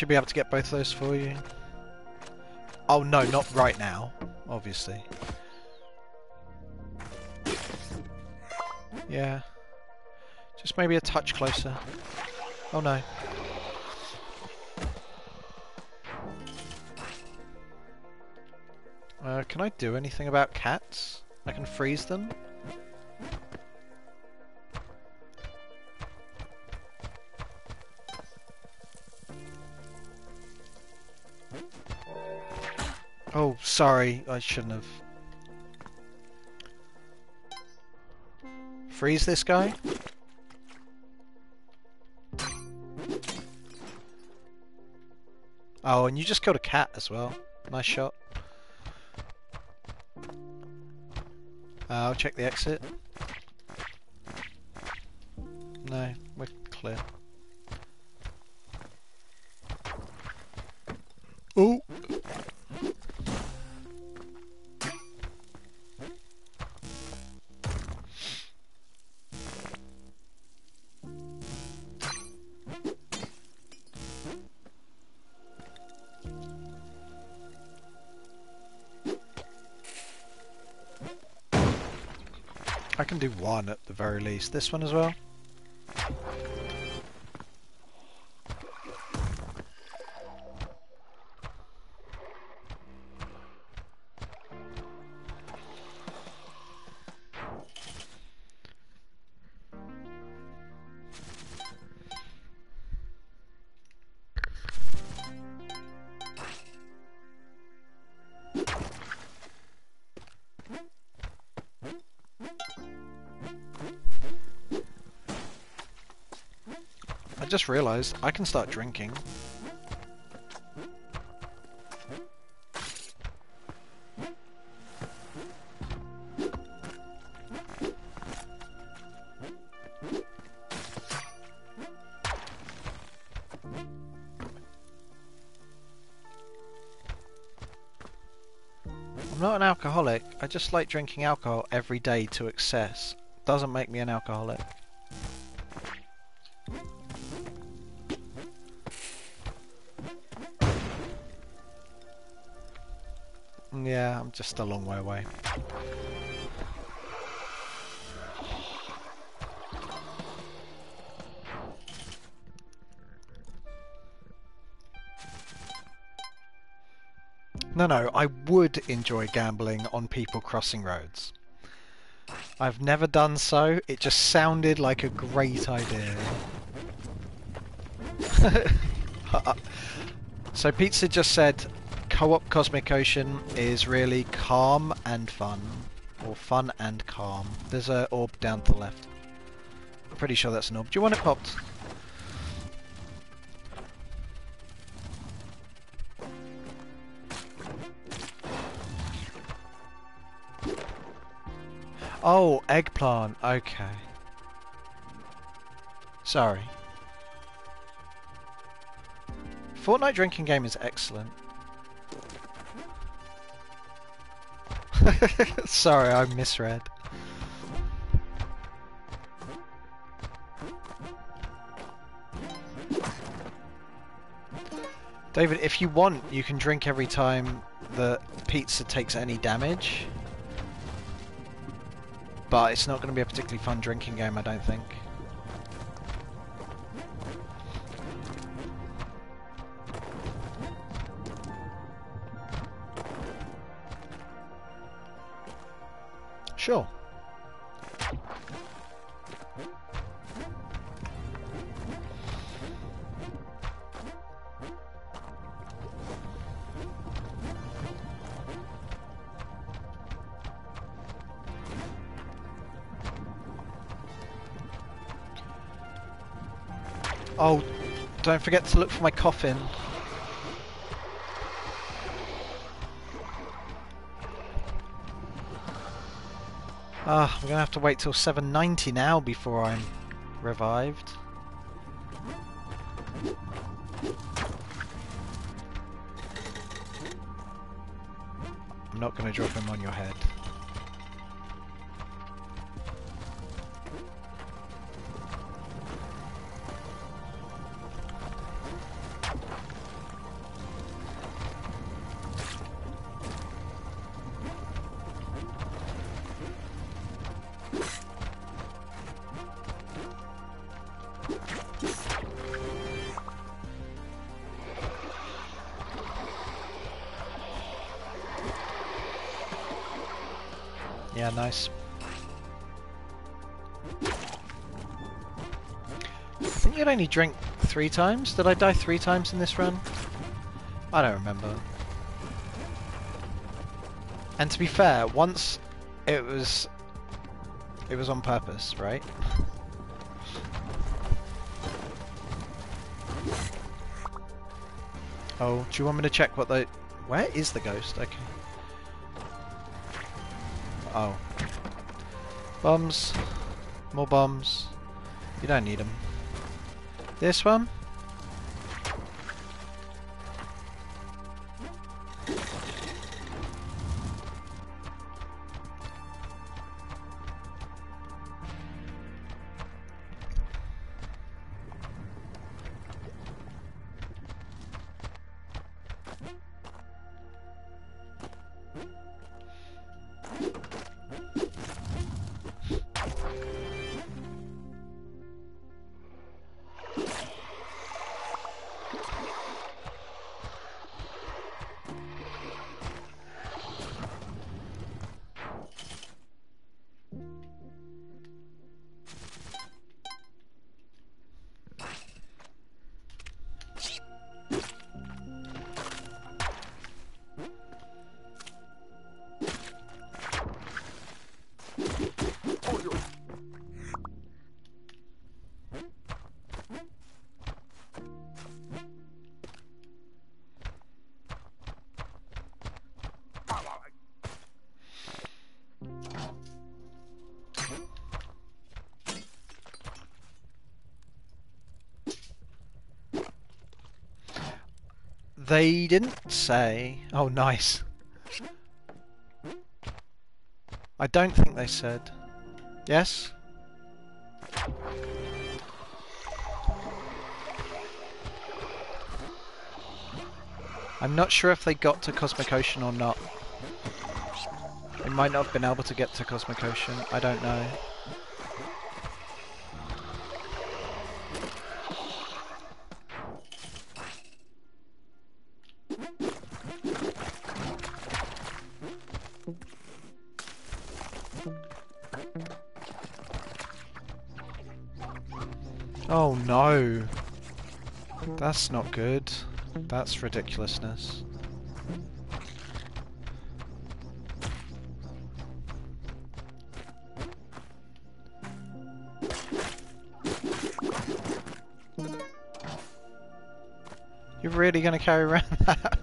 Should be able to get both of those for you. Oh no, not right now, obviously. Yeah. Just maybe a touch closer. Oh no. Uh, can I do anything about cats? I can freeze them? Sorry, I shouldn't have. Freeze this guy? Oh, and you just killed a cat as well. Nice shot. Uh, I'll check the exit. No, we're clear. One at the very least. This one as well? Just realised I can start drinking. I'm not an alcoholic, I just like drinking alcohol every day to excess. Doesn't make me an alcoholic. A long way away. No, no, I would enjoy gambling on people crossing roads. I've never done so, it just sounded like a great idea. so Pizza just said co-op Cosmic Ocean is really calm and fun. Or fun and calm. There's a orb down to the left. I'm pretty sure that's an orb. Do you want it popped? Oh, eggplant. Okay. Sorry. Fortnite drinking game is excellent. Sorry, I misread. David, if you want, you can drink every time the pizza takes any damage. But it's not going to be a particularly fun drinking game, I don't think. Don't forget to look for my coffin. Ah, I'm gonna have to wait till 790 now before I'm revived. I'm not gonna drop him on your head. Only drink three times. Did I die three times in this run? I don't remember. And to be fair, once it was it was on purpose, right? Oh, do you want me to check what the... Where is the ghost? Okay. Oh. Bombs. More bombs. You don't need them. This one? They didn't say. Oh, nice. I don't think they said. Yes? I'm not sure if they got to Cosmic Ocean or not. They might not have been able to get to Cosmic Ocean. I don't know. No! That's not good. That's ridiculousness. You're really going to carry around that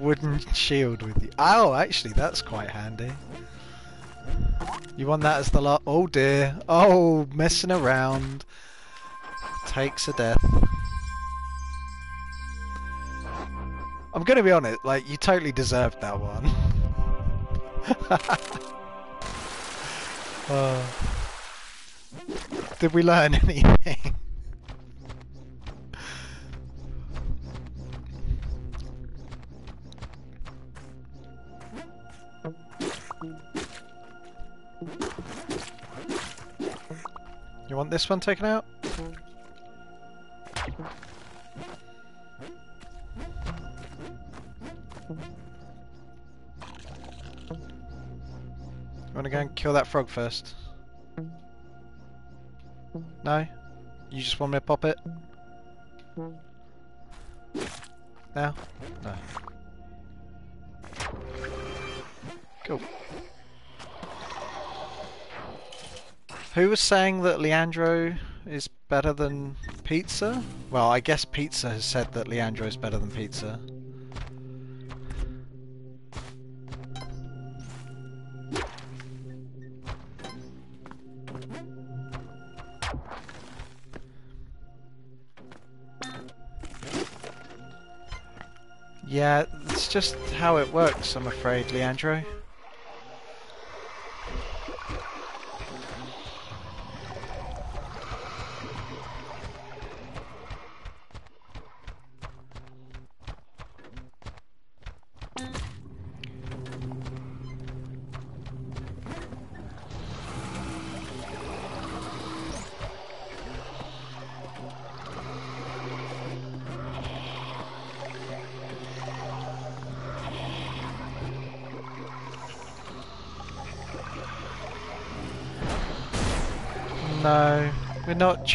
wooden shield with you? Oh, actually, that's quite handy. You want that as the lot? Oh dear. Oh, messing around. Takes a death. I'm gonna be honest, like, you totally deserved that one. uh, did we learn anything? You want this one taken out? To go and kill that frog first? No? You just want me to pop it? Now? No. Cool. Who was saying that Leandro is better than Pizza? Well, I guess Pizza has said that Leandro is better than Pizza. Yeah, it's just how it works, I'm afraid, Leandro.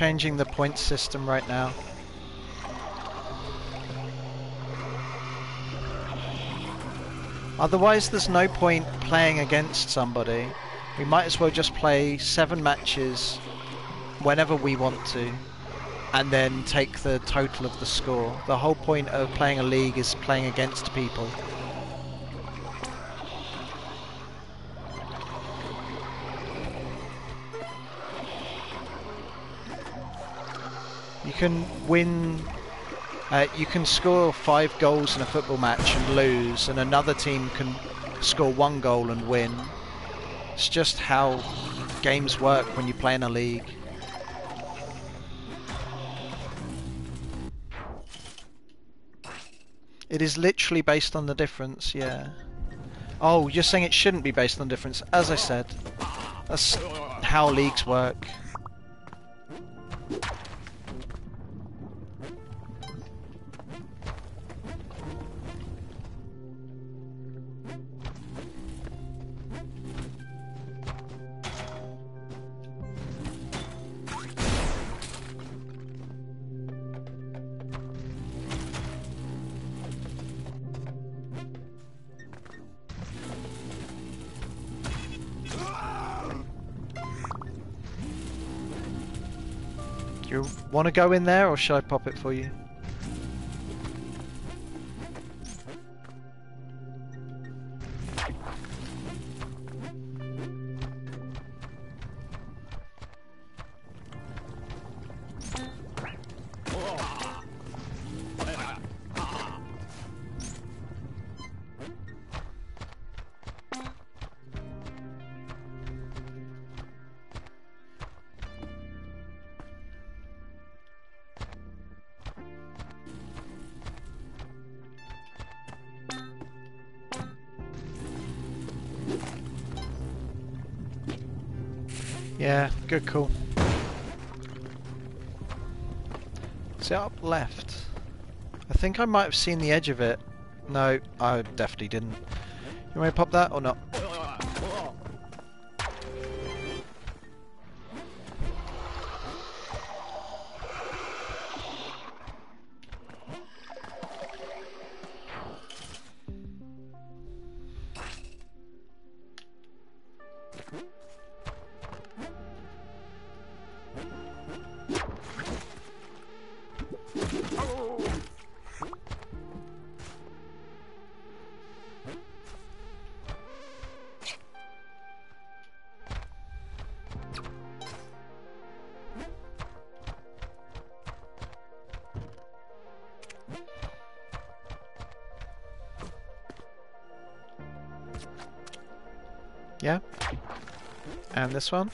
Changing the point system right now. Otherwise there's no point playing against somebody. We might as well just play seven matches whenever we want to and then take the total of the score. The whole point of playing a league is playing against people. Can win, uh, you can score five goals in a football match and lose, and another team can score one goal and win. It's just how games work when you play in a league. It is literally based on the difference, yeah. Oh, you're saying it shouldn't be based on difference. As I said, that's how leagues work. Want to go in there or should I pop it for you? Call. Is it up left? I think I might have seen the edge of it. No, I definitely didn't. You want to pop that or not? And this one?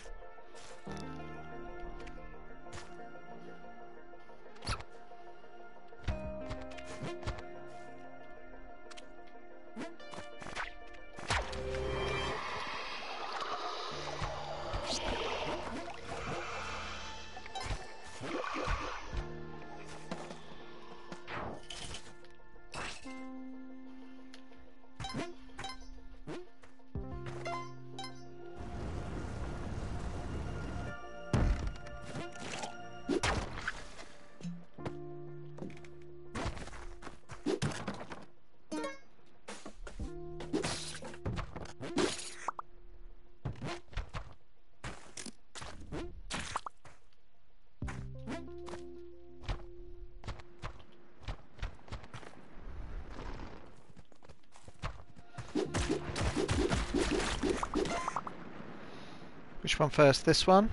One first? This one?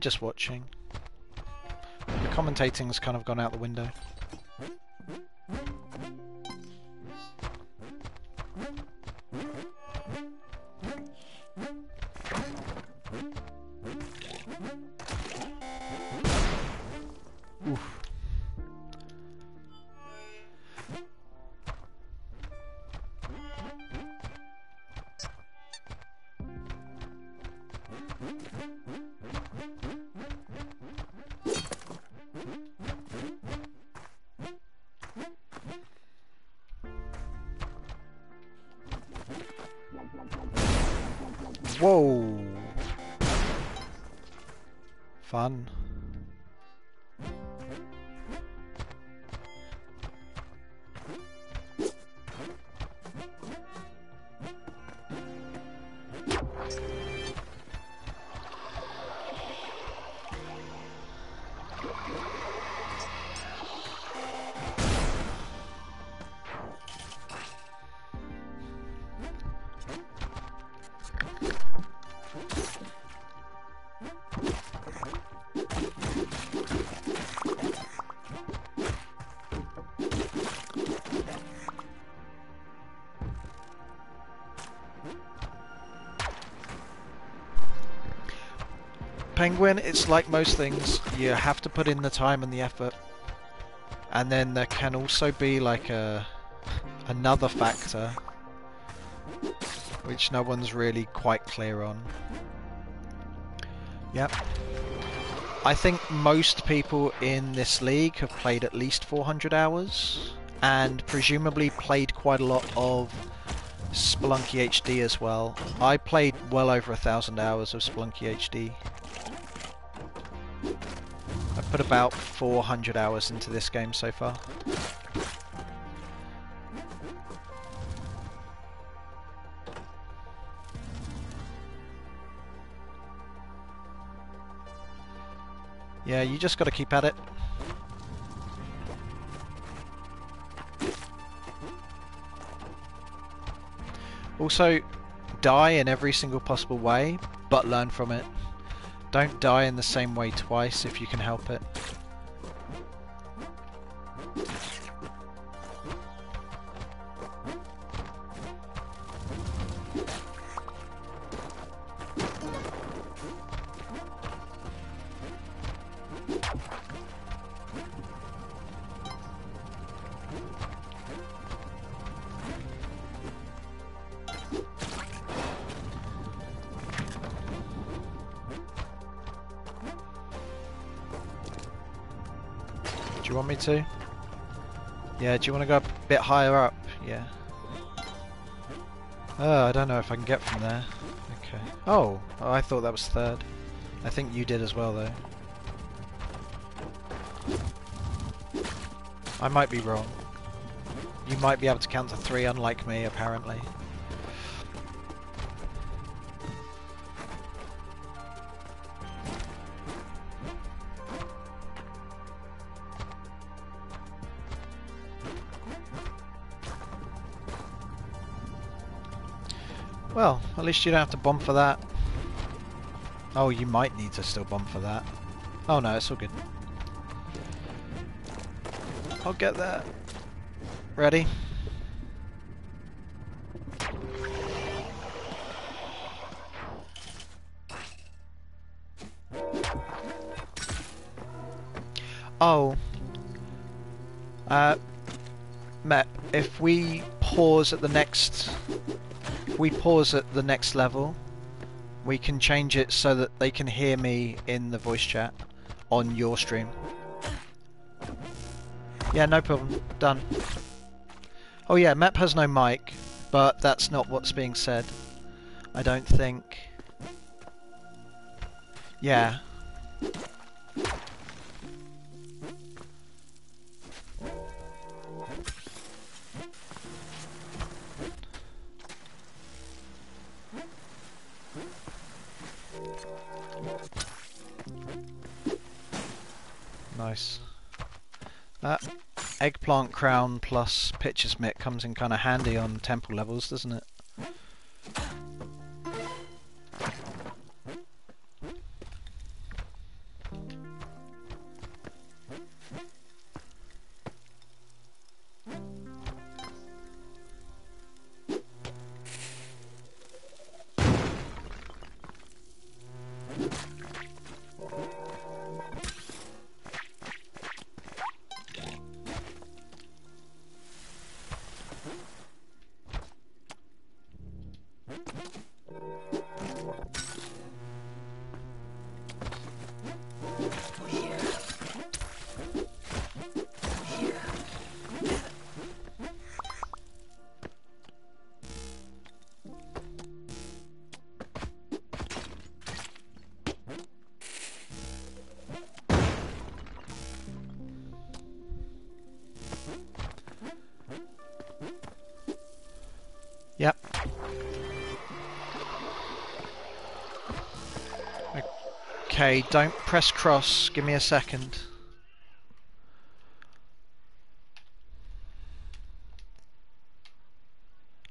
Just watching. The commentating's kind of gone out the window. Penguin, it's like most things, you have to put in the time and the effort. And then there can also be like a another factor which no one's really quite clear on. Yep. I think most people in this league have played at least 400 hours and presumably played quite a lot of Spelunky HD as well. I played well over a thousand hours of Spelunky HD. Put about 400 hours into this game so far. Yeah, you just got to keep at it. Also, die in every single possible way, but learn from it. Don't die in the same way twice if you can help it. To? Yeah, do you want to go up a bit higher up? Yeah. Oh, I don't know if I can get from there. Okay. Oh, oh, I thought that was third. I think you did as well, though. I might be wrong. You might be able to count to three, unlike me, apparently. At least you don't have to bomb for that. Oh, you might need to still bomb for that. Oh no, it's all good. I'll get that. Ready? Oh. Uh, Met, if we pause at the next we pause at the next level, we can change it so that they can hear me in the voice chat on your stream. Yeah, no problem. Done. Oh yeah, Mep has no mic, but that's not what's being said. I don't think. Yeah. Eggplant crown plus pitcher's mitt comes in kind of handy on temple levels, doesn't it? Don't press cross. Give me a second.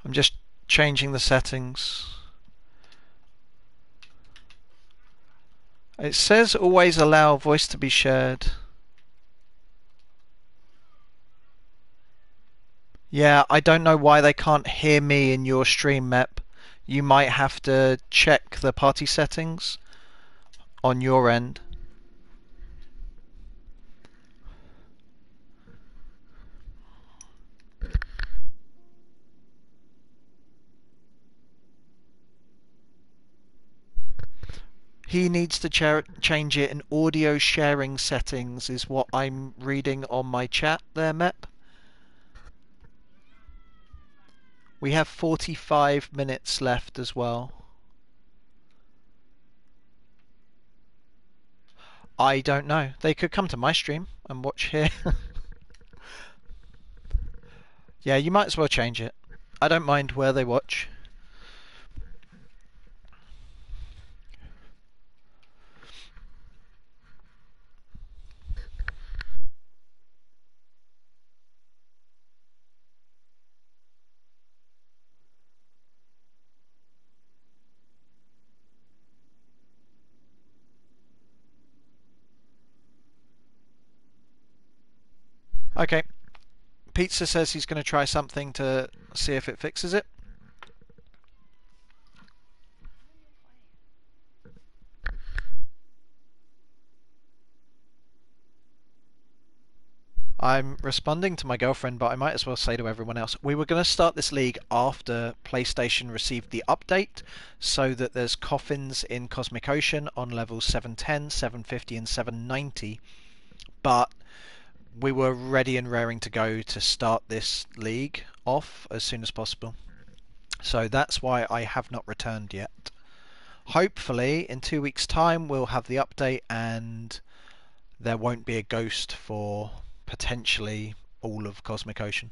I'm just changing the settings. It says always allow voice to be shared. Yeah, I don't know why they can't hear me in your stream map. You might have to check the party settings on your end. He needs to cha change it in audio sharing settings is what I'm reading on my chat there, Mep. We have 45 minutes left as well. I don't know. They could come to my stream and watch here. yeah, you might as well change it. I don't mind where they watch. Okay. Pizza says he's going to try something to see if it fixes it. I'm responding to my girlfriend, but I might as well say to everyone else. We were going to start this league after PlayStation received the update, so that there's coffins in Cosmic Ocean on levels 710, 750, and 790. But we were ready and raring to go to start this league off as soon as possible. So that's why I have not returned yet. Hopefully, in two weeks' time, we'll have the update and there won't be a ghost for potentially all of Cosmic Ocean.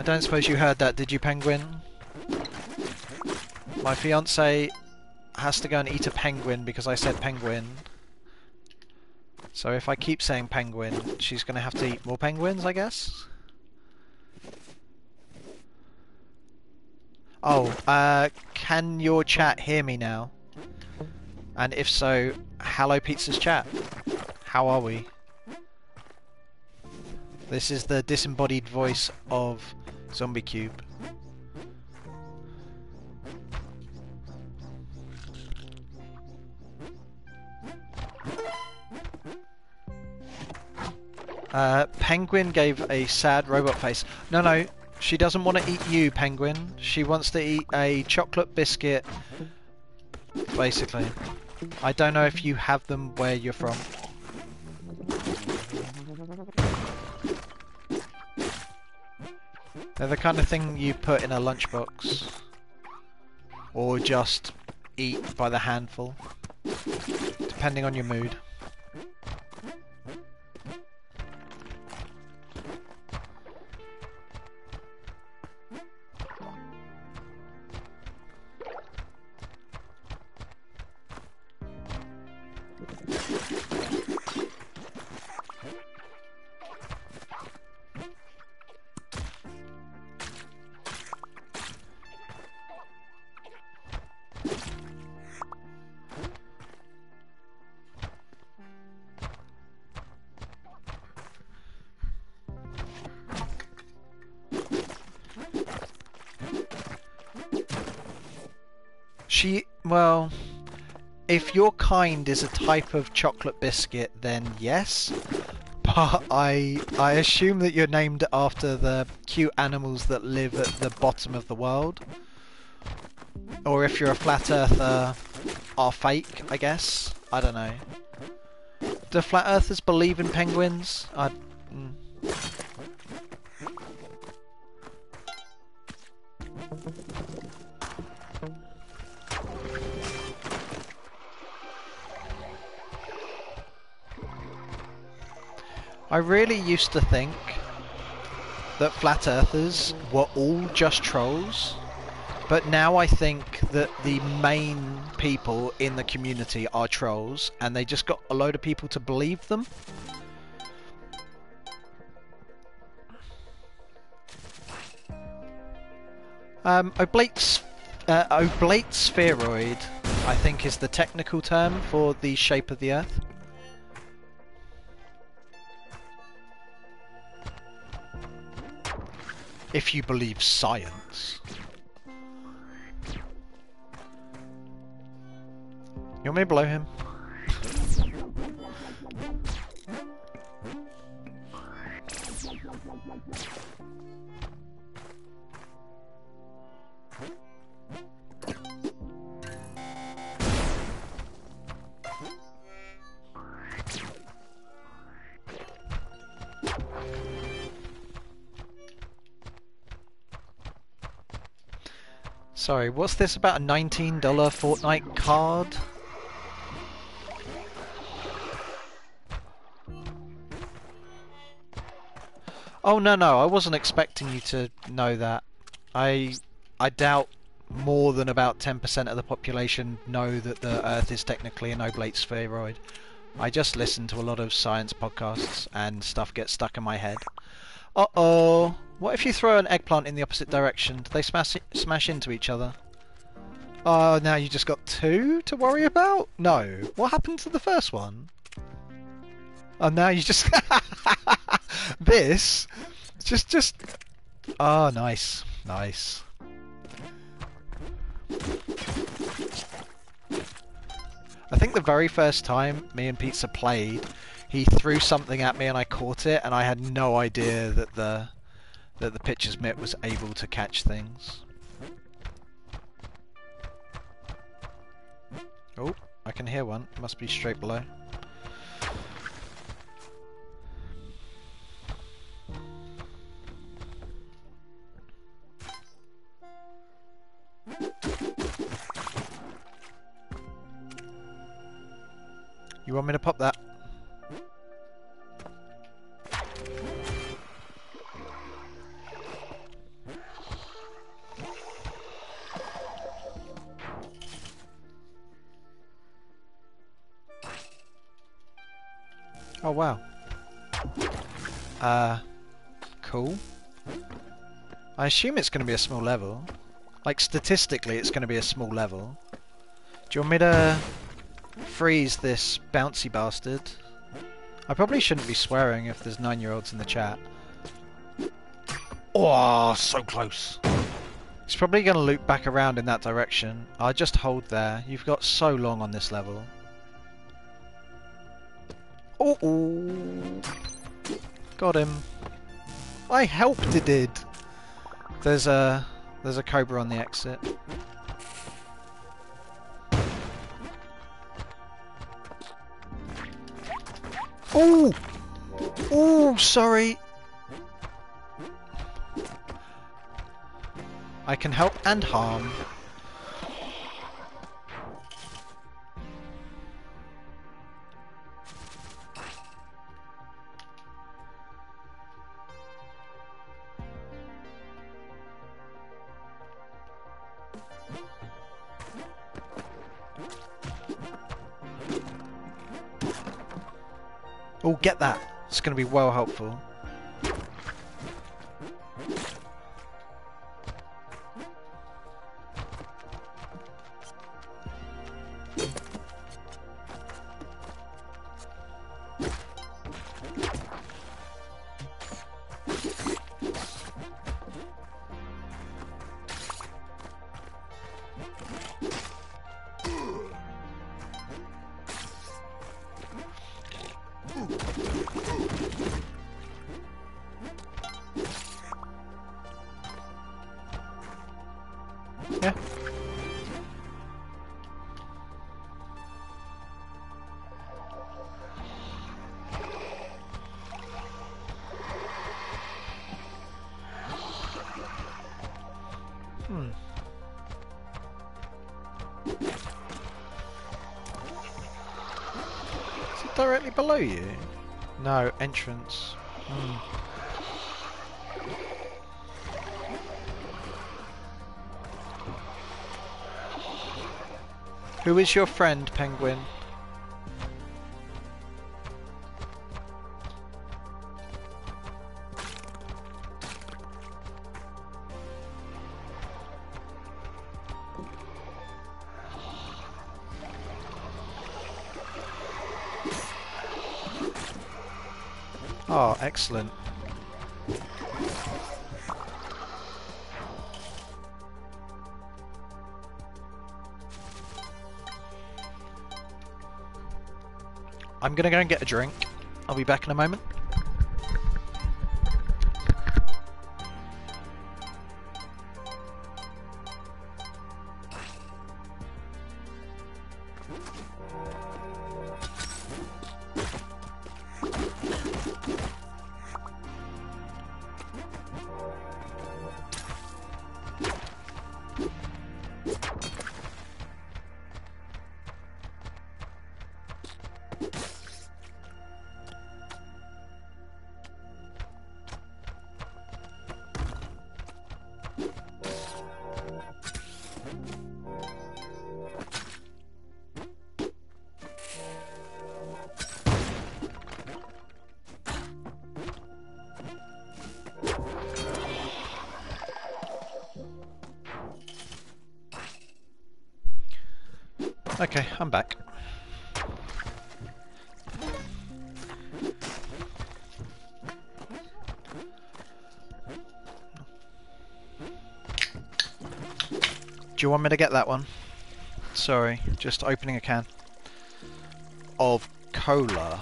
I don't suppose you heard that, did you, Penguin? My fiance has to go and eat a penguin because I said penguin. So if I keep saying penguin, she's going to have to eat more penguins, I guess? Oh, uh, can your chat hear me now? And if so, hello Pizza's chat. How are we? This is the disembodied voice of Zombie Cube. Uh, Penguin gave a sad robot face. No, no, she doesn't want to eat you, Penguin. She wants to eat a chocolate biscuit, basically. I don't know if you have them where you're from. They're the kind of thing you put in a lunchbox. Or just eat by the handful. Depending on your mood. Well, if your kind is a type of chocolate biscuit, then yes. But I, I assume that you're named after the cute animals that live at the bottom of the world. Or if you're a flat earther, are fake, I guess. I don't know. Do flat earthers believe in penguins? I... Mm. I really used to think that flat earthers were all just trolls, but now I think that the main people in the community are trolls, and they just got a load of people to believe them. Um, oblate, uh, oblate spheroid, I think, is the technical term for the shape of the Earth. If you believe science. You want me to blow him? Sorry, what's this about a $19 Fortnite card? Oh no no, I wasn't expecting you to know that. I I doubt more than about 10% of the population know that the Earth is technically an oblate spheroid. I just listen to a lot of science podcasts and stuff gets stuck in my head. Uh-oh! What if you throw an eggplant in the opposite direction? Do they smash smash into each other? Oh, now you just got two to worry about? No. What happened to the first one? Oh, now you just... this? Just, just... Oh, nice. Nice. I think the very first time me and Pizza played, he threw something at me and I caught it, and I had no idea that the that the pitcher's mitt was able to catch things. Oh, I can hear one. Must be straight below. You want me to pop that? Oh wow. Uh, cool. I assume it's going to be a small level. Like statistically it's going to be a small level. Do you want me to freeze this bouncy bastard? I probably shouldn't be swearing if there's nine-year-olds in the chat. Oh, so close. It's probably going to loop back around in that direction. I'll just hold there. You've got so long on this level. Oh, got him. I helped it did. There's a there's a cobra on the exit. Oh! Oh, sorry. I can help and harm. Oh, get that. It's going to be well helpful. Hmm. Is it directly below you? No, entrance. Hmm. Who is your friend, Penguin? Excellent. I'm gonna go and get a drink. I'll be back in a moment. Do you want me to get that one? Sorry, just opening a can of cola.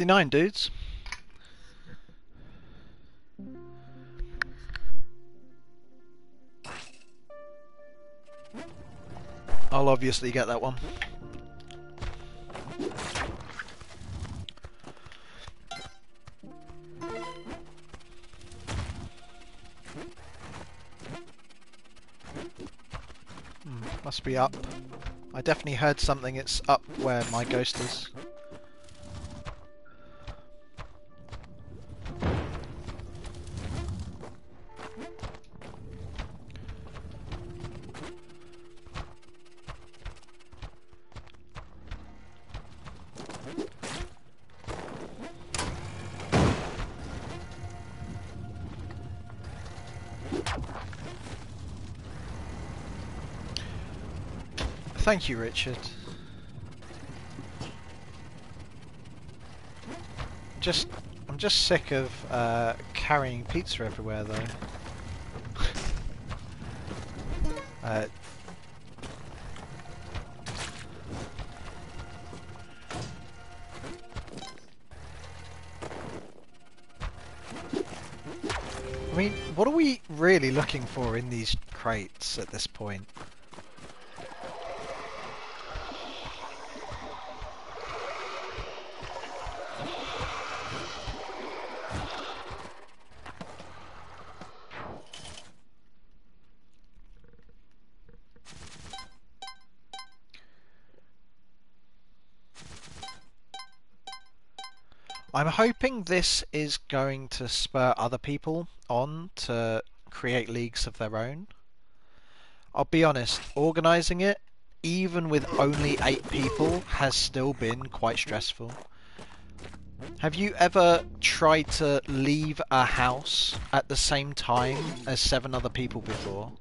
69 dudes. I'll obviously get that one. Hmm, must be up. I definitely heard something, it's up where my ghost is. Thank you, Richard. Just, I'm just sick of uh, carrying pizza everywhere, though. uh, I mean, what are we really looking for in these crates at this point? Hoping this is going to spur other people on to create leagues of their own. I'll be honest, organising it, even with only eight people, has still been quite stressful. Have you ever tried to leave a house at the same time as seven other people before?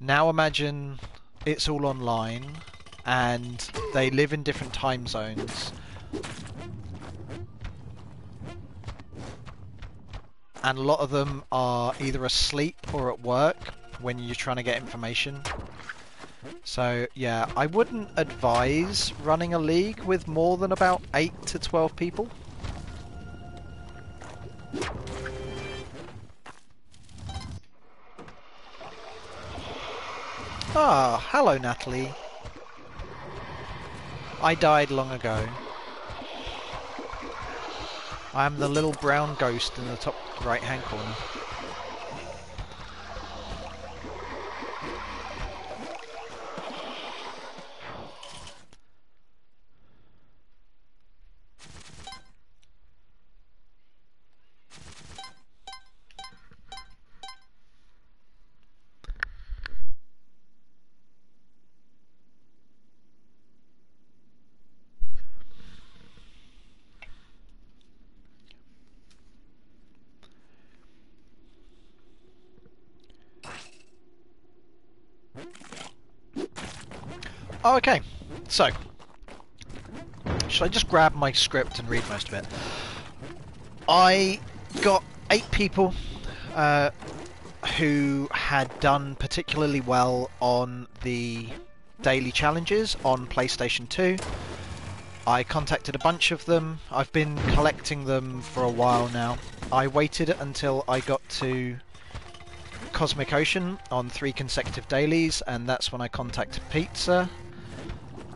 Now imagine it's all online and they live in different time zones and a lot of them are either asleep or at work when you're trying to get information. So yeah, I wouldn't advise running a league with more than about 8 to 12 people. Ah, hello Natalie. I died long ago. I am the little brown ghost in the top right hand corner. Oh, okay. So, should I just grab my script and read most of it? I got eight people uh, who had done particularly well on the daily challenges on PlayStation 2. I contacted a bunch of them. I've been collecting them for a while now. I waited until I got to Cosmic Ocean on three consecutive dailies, and that's when I contacted Pizza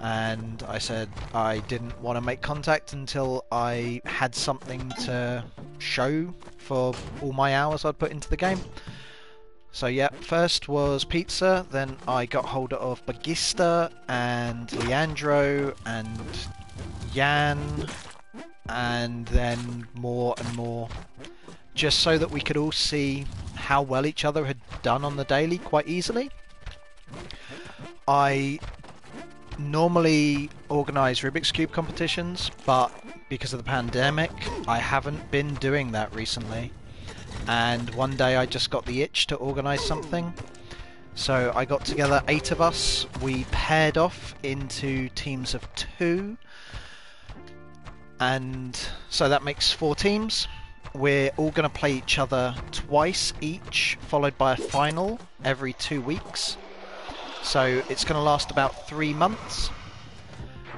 and I said I didn't want to make contact until I had something to show for all my hours I'd put into the game. So yeah, first was Pizza, then I got hold of Bagista and Leandro and Jan, and then more and more, just so that we could all see how well each other had done on the daily quite easily. I normally organise Rubik's Cube competitions, but because of the pandemic, I haven't been doing that recently. And one day I just got the itch to organise something. So I got together eight of us. We paired off into teams of two. And so that makes four teams. We're all going to play each other twice each, followed by a final every two weeks. So it's going to last about three months.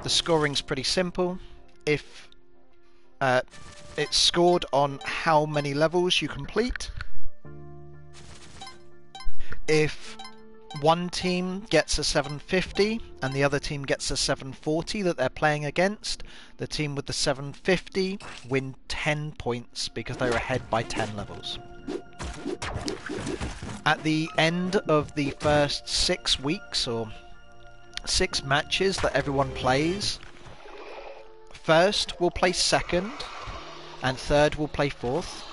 The scoring's pretty simple. If uh, it's scored on how many levels you complete. If one team gets a 750 and the other team gets a 740 that they're playing against, the team with the 750 win 10 points because they're ahead by 10 levels. At the end of the first six weeks or six matches that everyone plays, first will play second and third will play fourth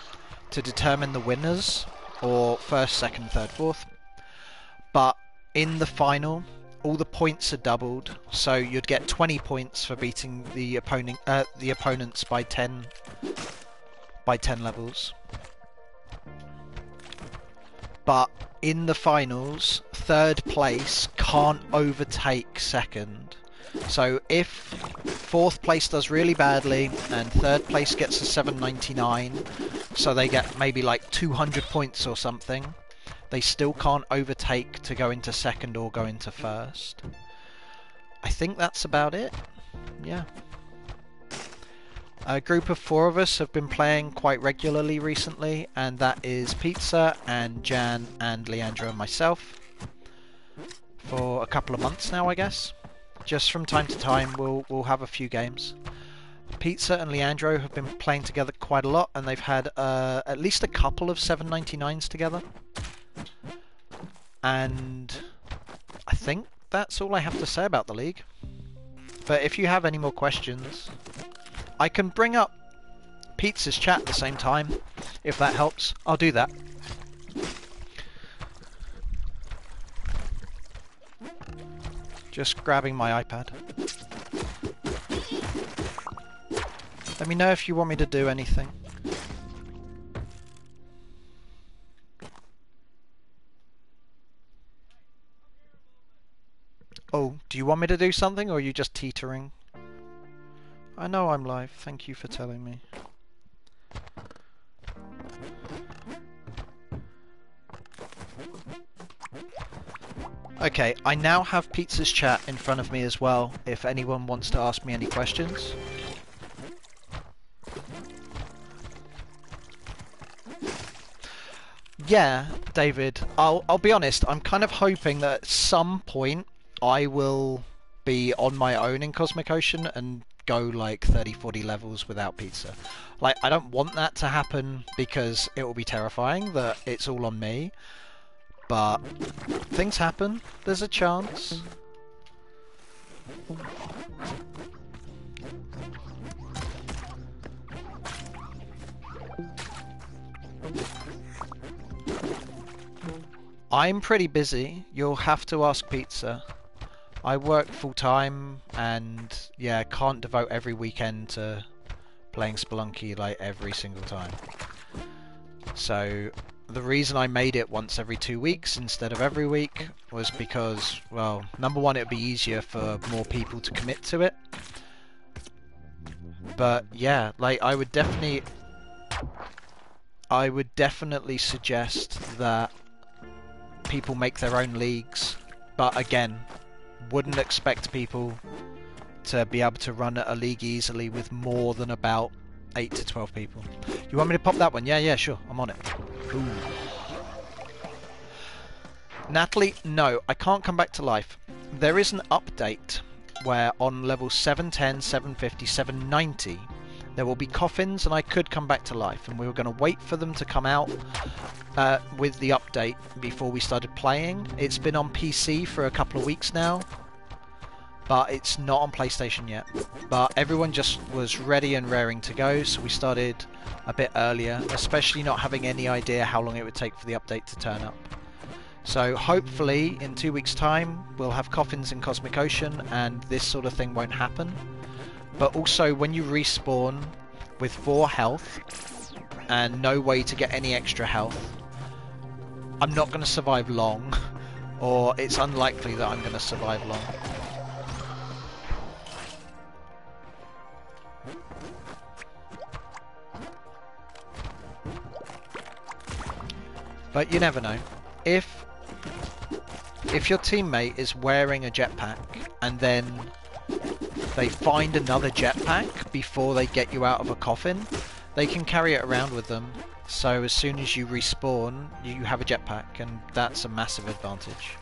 to determine the winners or first, second, third, fourth. But in the final, all the points are doubled, so you'd get 20 points for beating the opponent uh, the opponents by 10 by 10 levels. But in the finals, third place can't overtake second. So if fourth place does really badly and third place gets a 799, so they get maybe like 200 points or something, they still can't overtake to go into second or go into first. I think that's about it. Yeah. A group of four of us have been playing quite regularly recently, and that is Pizza and Jan and Leandro and myself. For a couple of months now, I guess. Just from time to time, we'll we'll have a few games. Pizza and Leandro have been playing together quite a lot, and they've had uh, at least a couple of 799s together. And I think that's all I have to say about the league. But if you have any more questions, I can bring up Pizza's chat at the same time, if that helps. I'll do that. Just grabbing my iPad. Let me know if you want me to do anything. Oh, do you want me to do something or are you just teetering? I know I'm live, thank you for telling me. Okay, I now have Pizza's chat in front of me as well, if anyone wants to ask me any questions. Yeah, David, I'll, I'll be honest, I'm kind of hoping that at some point I will be on my own in Cosmic Ocean and go like 30 40 levels without pizza like i don't want that to happen because it will be terrifying that it's all on me but things happen. There's a chance. I'm pretty busy. You'll have to ask Pizza. I work full time and yeah, can't devote every weekend to playing Spelunky like every single time. So the reason I made it once every two weeks instead of every week was because, well, number one, it would be easier for more people to commit to it. But yeah, like I would definitely, I would definitely suggest that people make their own leagues. But again, wouldn't expect people to be able to run a league easily with more than about 8 to 12 people. You want me to pop that one? Yeah, yeah, sure. I'm on it. Ooh. Natalie, no, I can't come back to life. There is an update where on level 710, 750, 790 there will be coffins and I could come back to life and we were going to wait for them to come out uh, with the update before we started playing. It's been on PC for a couple of weeks now but it's not on PlayStation yet. But everyone just was ready and raring to go, so we started a bit earlier, especially not having any idea how long it would take for the update to turn up. So hopefully in two weeks time we'll have coffins in Cosmic Ocean and this sort of thing won't happen. But also when you respawn with 4 health and no way to get any extra health, I'm not going to survive long or it's unlikely that I'm going to survive long. But you never know. If if your teammate is wearing a jetpack and then they find another jetpack before they get you out of a coffin, they can carry it around with them. So as soon as you respawn, you have a jetpack, and that's a massive advantage.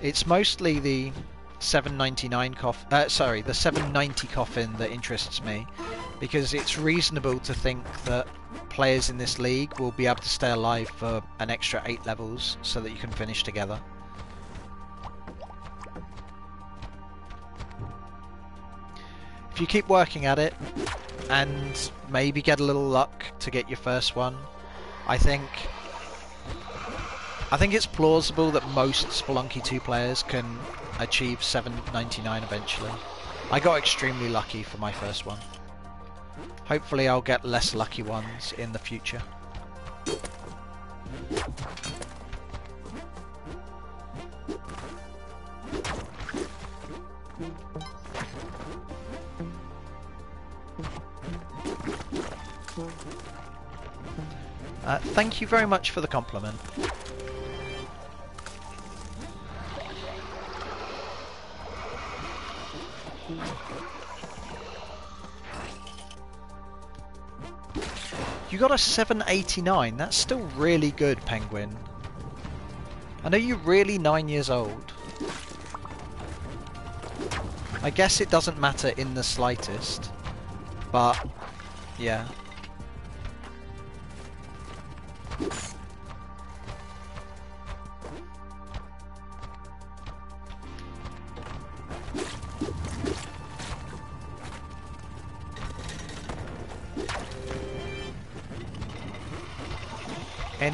It's mostly the 799 coffin, uh, sorry, the 790 coffin that interests me, because it's reasonable to think that players in this league will be able to stay alive for an extra 8 levels so that you can finish together. If you keep working at it and maybe get a little luck to get your first one, I think I think it's plausible that most Spelunky 2 players can achieve 799 eventually. I got extremely lucky for my first one. Hopefully I'll get less lucky ones in the future. Uh, thank you very much for the compliment. You got a 789. That's still really good, Penguin. I know you're really nine years old. I guess it doesn't matter in the slightest. But, yeah.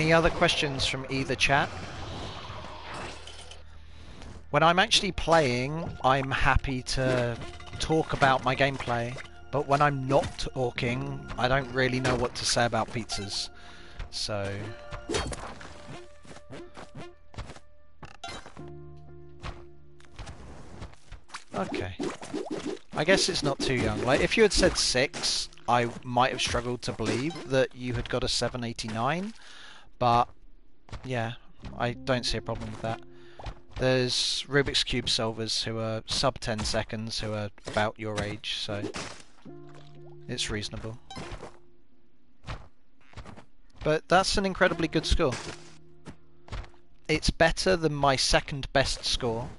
Any other questions from either chat? When I'm actually playing, I'm happy to talk about my gameplay, but when I'm not talking, I don't really know what to say about pizzas. So... Okay. I guess it's not too young. Like, if you had said 6, I might have struggled to believe that you had got a 789. But, yeah, I don't see a problem with that. There's Rubik's Cube solvers who are sub 10 seconds who are about your age, so it's reasonable. But that's an incredibly good score. It's better than my second best score.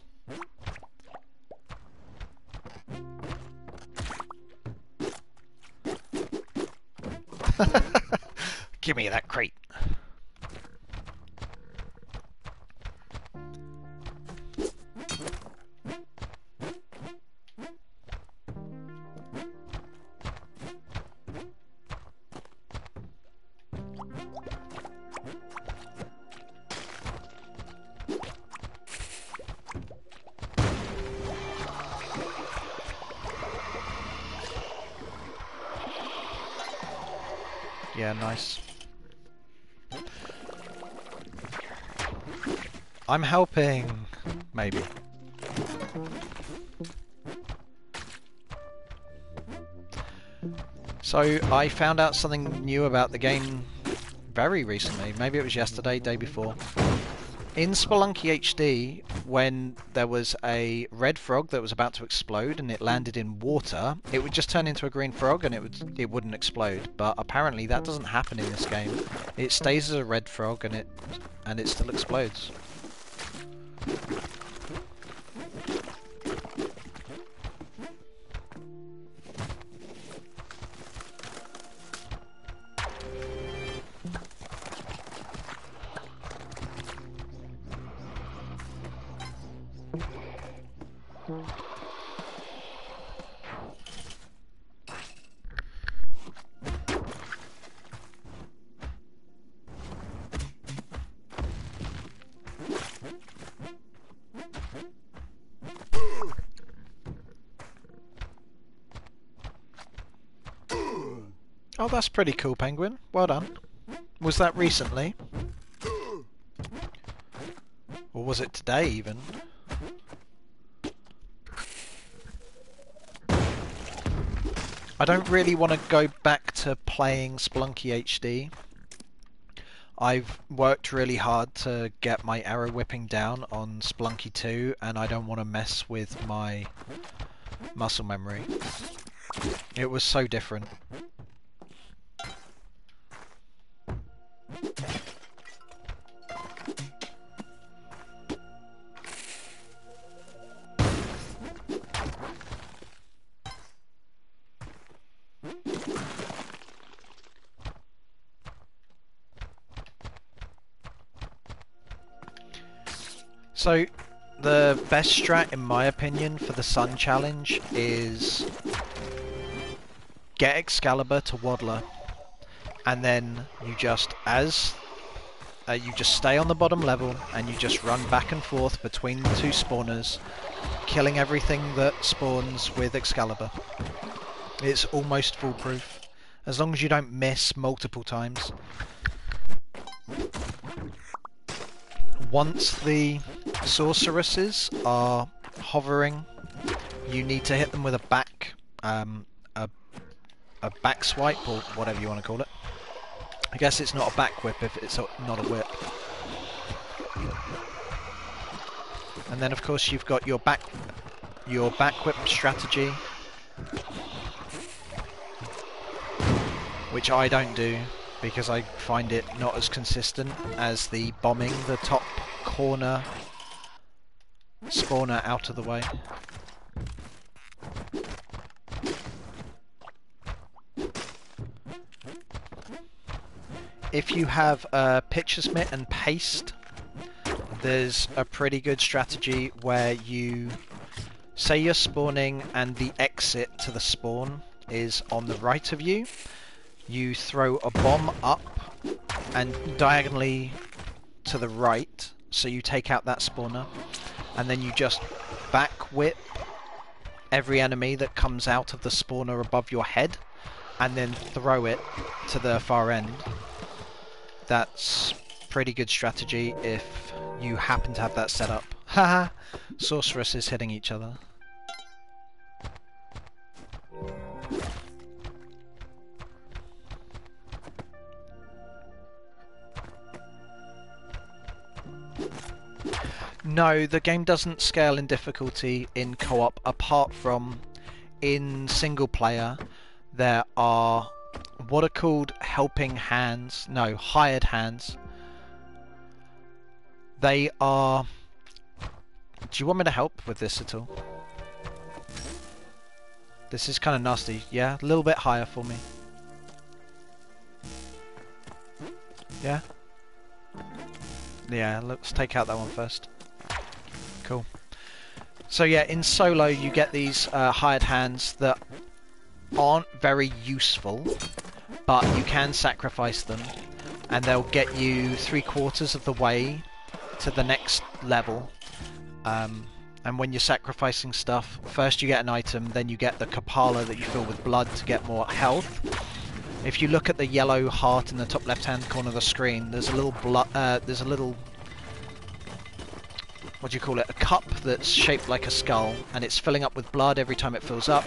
Give me that crate. I'm helping, maybe. So I found out something new about the game very recently. Maybe it was yesterday, day before. In Spelunky HD, when there was a red frog that was about to explode and it landed in water, it would just turn into a green frog and it would it wouldn't explode. But apparently that doesn't happen in this game. It stays as a red frog and it and it still explodes. Thank you. That's pretty cool, Penguin. Well done. Was that recently? Or was it today, even? I don't really want to go back to playing Spelunky HD. I've worked really hard to get my arrow whipping down on Spelunky 2 and I don't want to mess with my muscle memory. It was so different. So, the best strat, in my opinion, for the Sun Challenge is get Excalibur to Waddler, and then you just, as uh, you just stay on the bottom level, and you just run back and forth between the two spawners, killing everything that spawns with Excalibur. It's almost foolproof, as long as you don't miss multiple times. Once the sorceresses are hovering, you need to hit them with a back, um, a, a back swipe or whatever you want to call it. I guess it's not a back whip if it's not a whip. And then of course you've got your back, your back whip strategy, which I don't do because I find it not as consistent as the bombing the top corner spawner out of the way. If you have uh, a Pitcher's Mitt and Paste, there's a pretty good strategy where you say you're spawning and the exit to the spawn is on the right of you. You throw a bomb up and diagonally to the right, so you take out that spawner and then you just back whip every enemy that comes out of the spawner above your head and then throw it to the far end. That's pretty good strategy if you happen to have that set up. Haha! Sorceresses hitting each other. No, the game doesn't scale in difficulty in co-op apart from in single player there are what are called helping hands, no, hired hands. They are Do you want me to help with this at all? This is kind of nasty. Yeah, a little bit higher for me. Yeah? Yeah, let's take out that one first. Cool. So yeah, in solo you get these uh, hired hands that aren't very useful, but you can sacrifice them, and they'll get you three quarters of the way to the next level. Um, and when you're sacrificing stuff, first you get an item, then you get the Kapala that you fill with blood to get more health. If you look at the yellow heart in the top left-hand corner of the screen, there's a little blood. Uh, there's a little what do you call it, a cup that's shaped like a skull, and it's filling up with blood every time it fills up.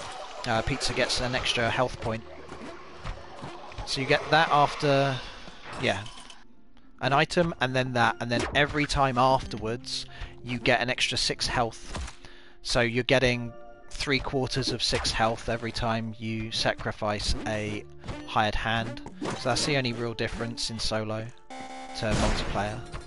Uh, pizza gets an extra health point. So you get that after, yeah, an item, and then that, and then every time afterwards, you get an extra 6 health. So you're getting three quarters of 6 health every time you sacrifice a hired hand. So that's the only real difference in solo to multiplayer.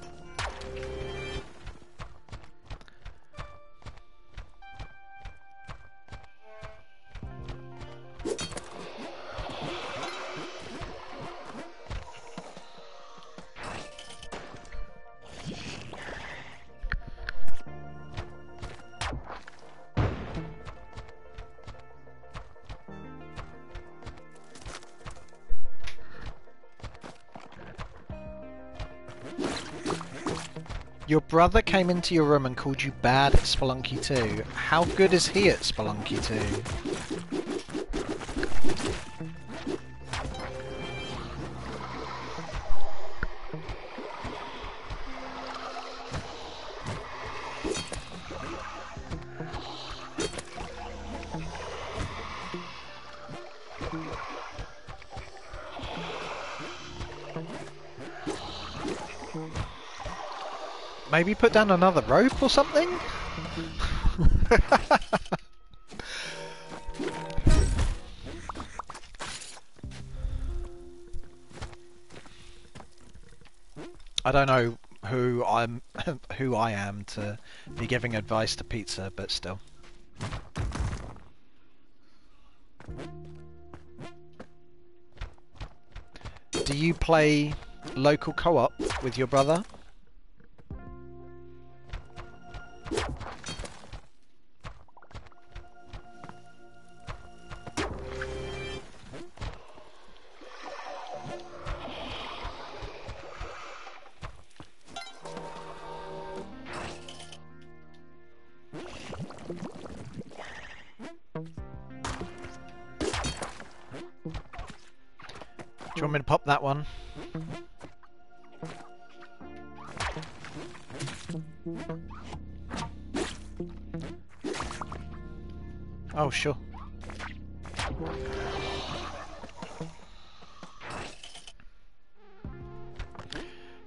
Your brother came into your room and called you bad at Spelunky 2. How good is he at Spelunky 2? Maybe put down another rope or something? I don't know who I'm who I am to be giving advice to pizza, but still. Do you play local co-op with your brother? Do you want me to pop that one? Oh, sure.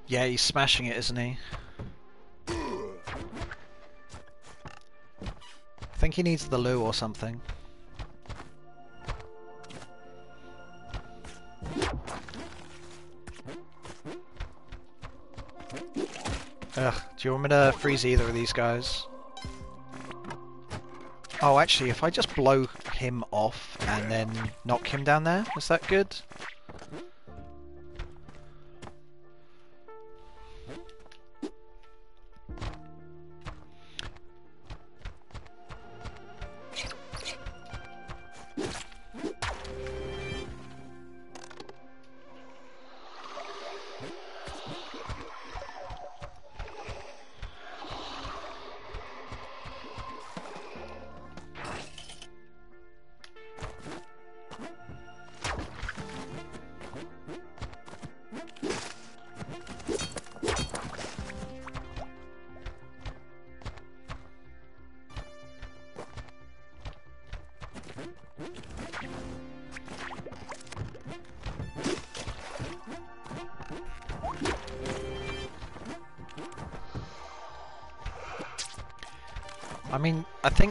Yeah, he's smashing it, isn't he? I think he needs the loo or something. Ugh, do you want me to freeze either of these guys? Oh, actually, if I just blow him off and then knock him down there, is that good?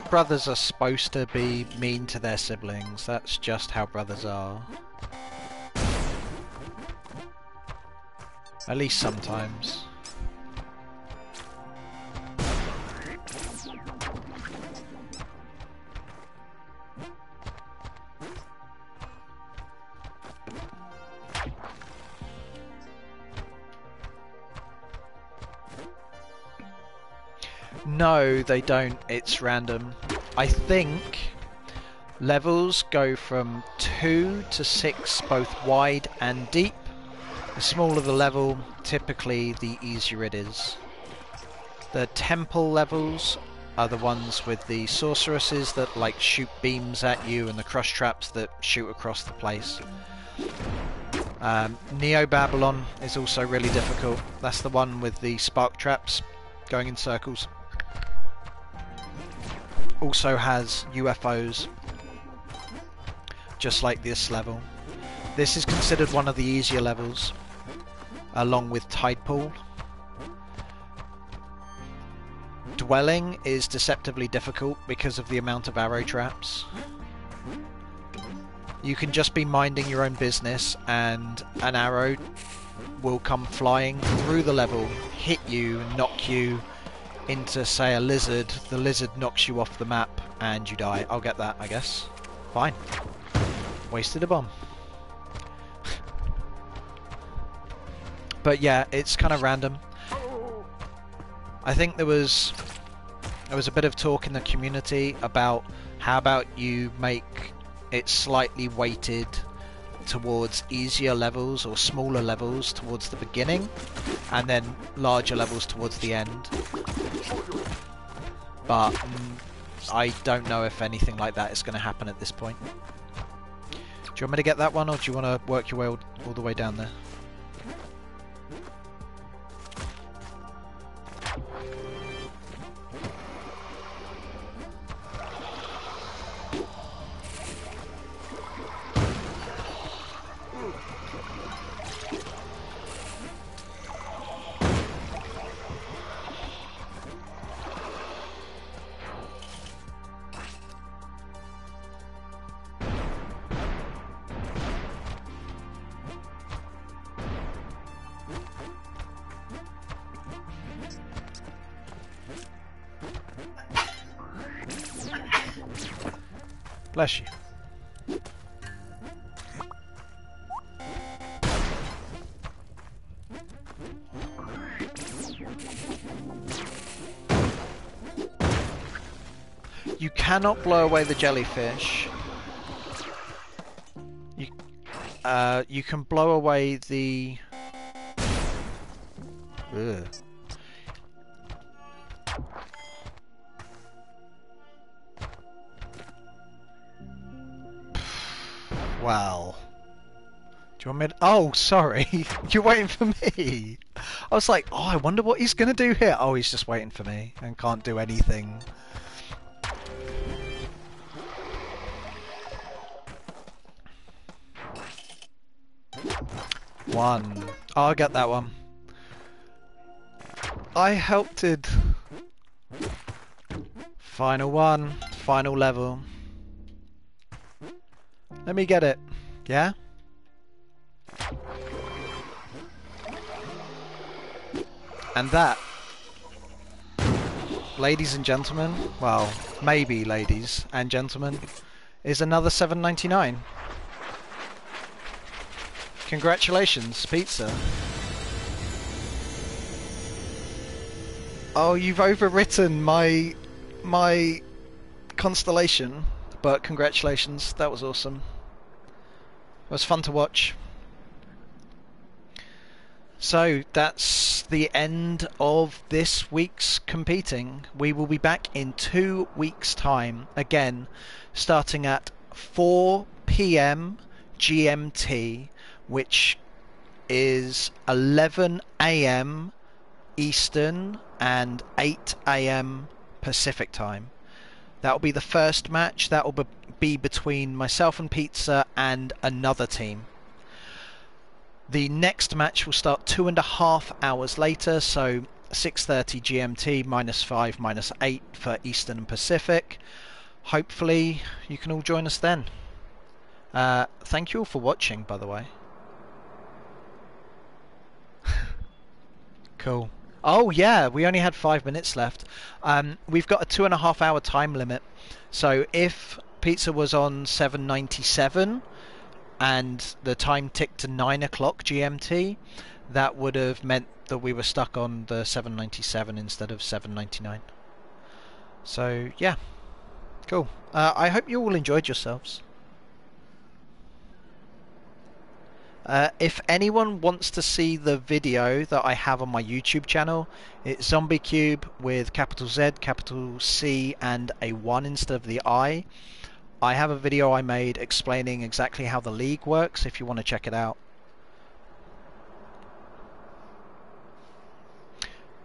Brothers are supposed to be mean to their siblings. That's just how brothers are. At least sometimes. They don't. It's random. I think levels go from 2 to 6 both wide and deep. The smaller the level, typically the easier it is. The temple levels are the ones with the sorceresses that like shoot beams at you and the crush traps that shoot across the place. Um, Neo Babylon is also really difficult. That's the one with the spark traps going in circles also has UFOs, just like this level. This is considered one of the easier levels, along with Tidepool. Dwelling is deceptively difficult because of the amount of arrow traps. You can just be minding your own business and an arrow will come flying through the level, hit you, knock you, into, say, a lizard, the lizard knocks you off the map and you die. I'll get that, I guess. Fine. Wasted a bomb. but yeah, it's kind of random. I think there was there was a bit of talk in the community about how about you make it slightly weighted towards easier levels or smaller levels towards the beginning and then larger levels towards the end. But mm, I don't know if anything like that is going to happen at this point. Do you want me to get that one or do you want to work your way all, all the way down there? Bless you. You cannot blow away the jellyfish. You, uh, you can blow away the. Ugh. To... Oh, sorry. You're waiting for me. I was like, oh, I wonder what he's going to do here. Oh, he's just waiting for me and can't do anything. One. Oh, I'll get that one. I helped it. Final one. Final level. Let me get it. Yeah? And that, ladies and gentlemen, well, maybe ladies and gentlemen, is another 7.99. Congratulations, pizza. Oh, you've overwritten my my constellation, but congratulations, that was awesome. It was fun to watch. So that's the end of this week's competing. We will be back in two weeks' time, again, starting at 4 p.m. GMT, which is 11 a.m. Eastern and 8 a.m. Pacific time. That will be the first match. That will be between myself and Pizza and another team. The next match will start two and a half hours later, so 6:30 GMT, minus five, minus eight for Eastern and Pacific. Hopefully, you can all join us then. Uh, thank you all for watching, by the way. cool. Oh yeah, we only had five minutes left. Um, we've got a two and a half hour time limit. So if pizza was on 7.97 and the time ticked to 9 o'clock GMT, that would have meant that we were stuck on the 7.97 instead of 7.99. So yeah, cool. Uh, I hope you all enjoyed yourselves. Uh, if anyone wants to see the video that I have on my YouTube channel, it's Zombie Cube with capital Z, capital C, and a 1 instead of the I. I have a video I made explaining exactly how the league works if you want to check it out.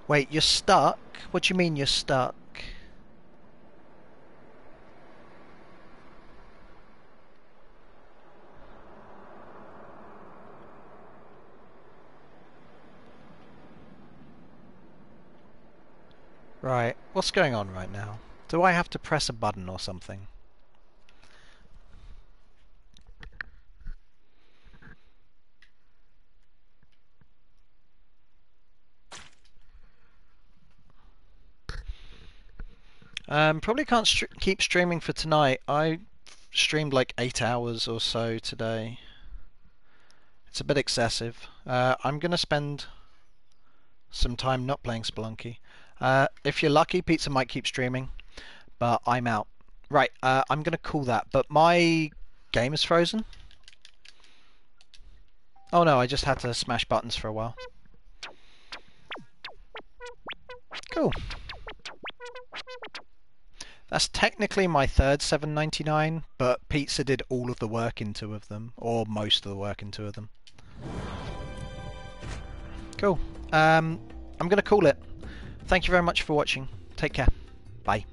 Wait, you're stuck? What do you mean you're stuck? Right, what's going on right now? Do I have to press a button or something? Um, probably can't keep streaming for tonight. I streamed like eight hours or so today. It's a bit excessive. Uh, I'm going to spend some time not playing Spelunky. Uh, if you're lucky, Pizza might keep streaming, but I'm out. Right, uh, I'm going to call that, but my game is frozen. Oh no, I just had to smash buttons for a while. Cool. That's technically my third 7.99, but Pizza did all of the work in two of them, or most of the work in two of them. Cool. Um, I'm going to call it. Thank you very much for watching. Take care. Bye.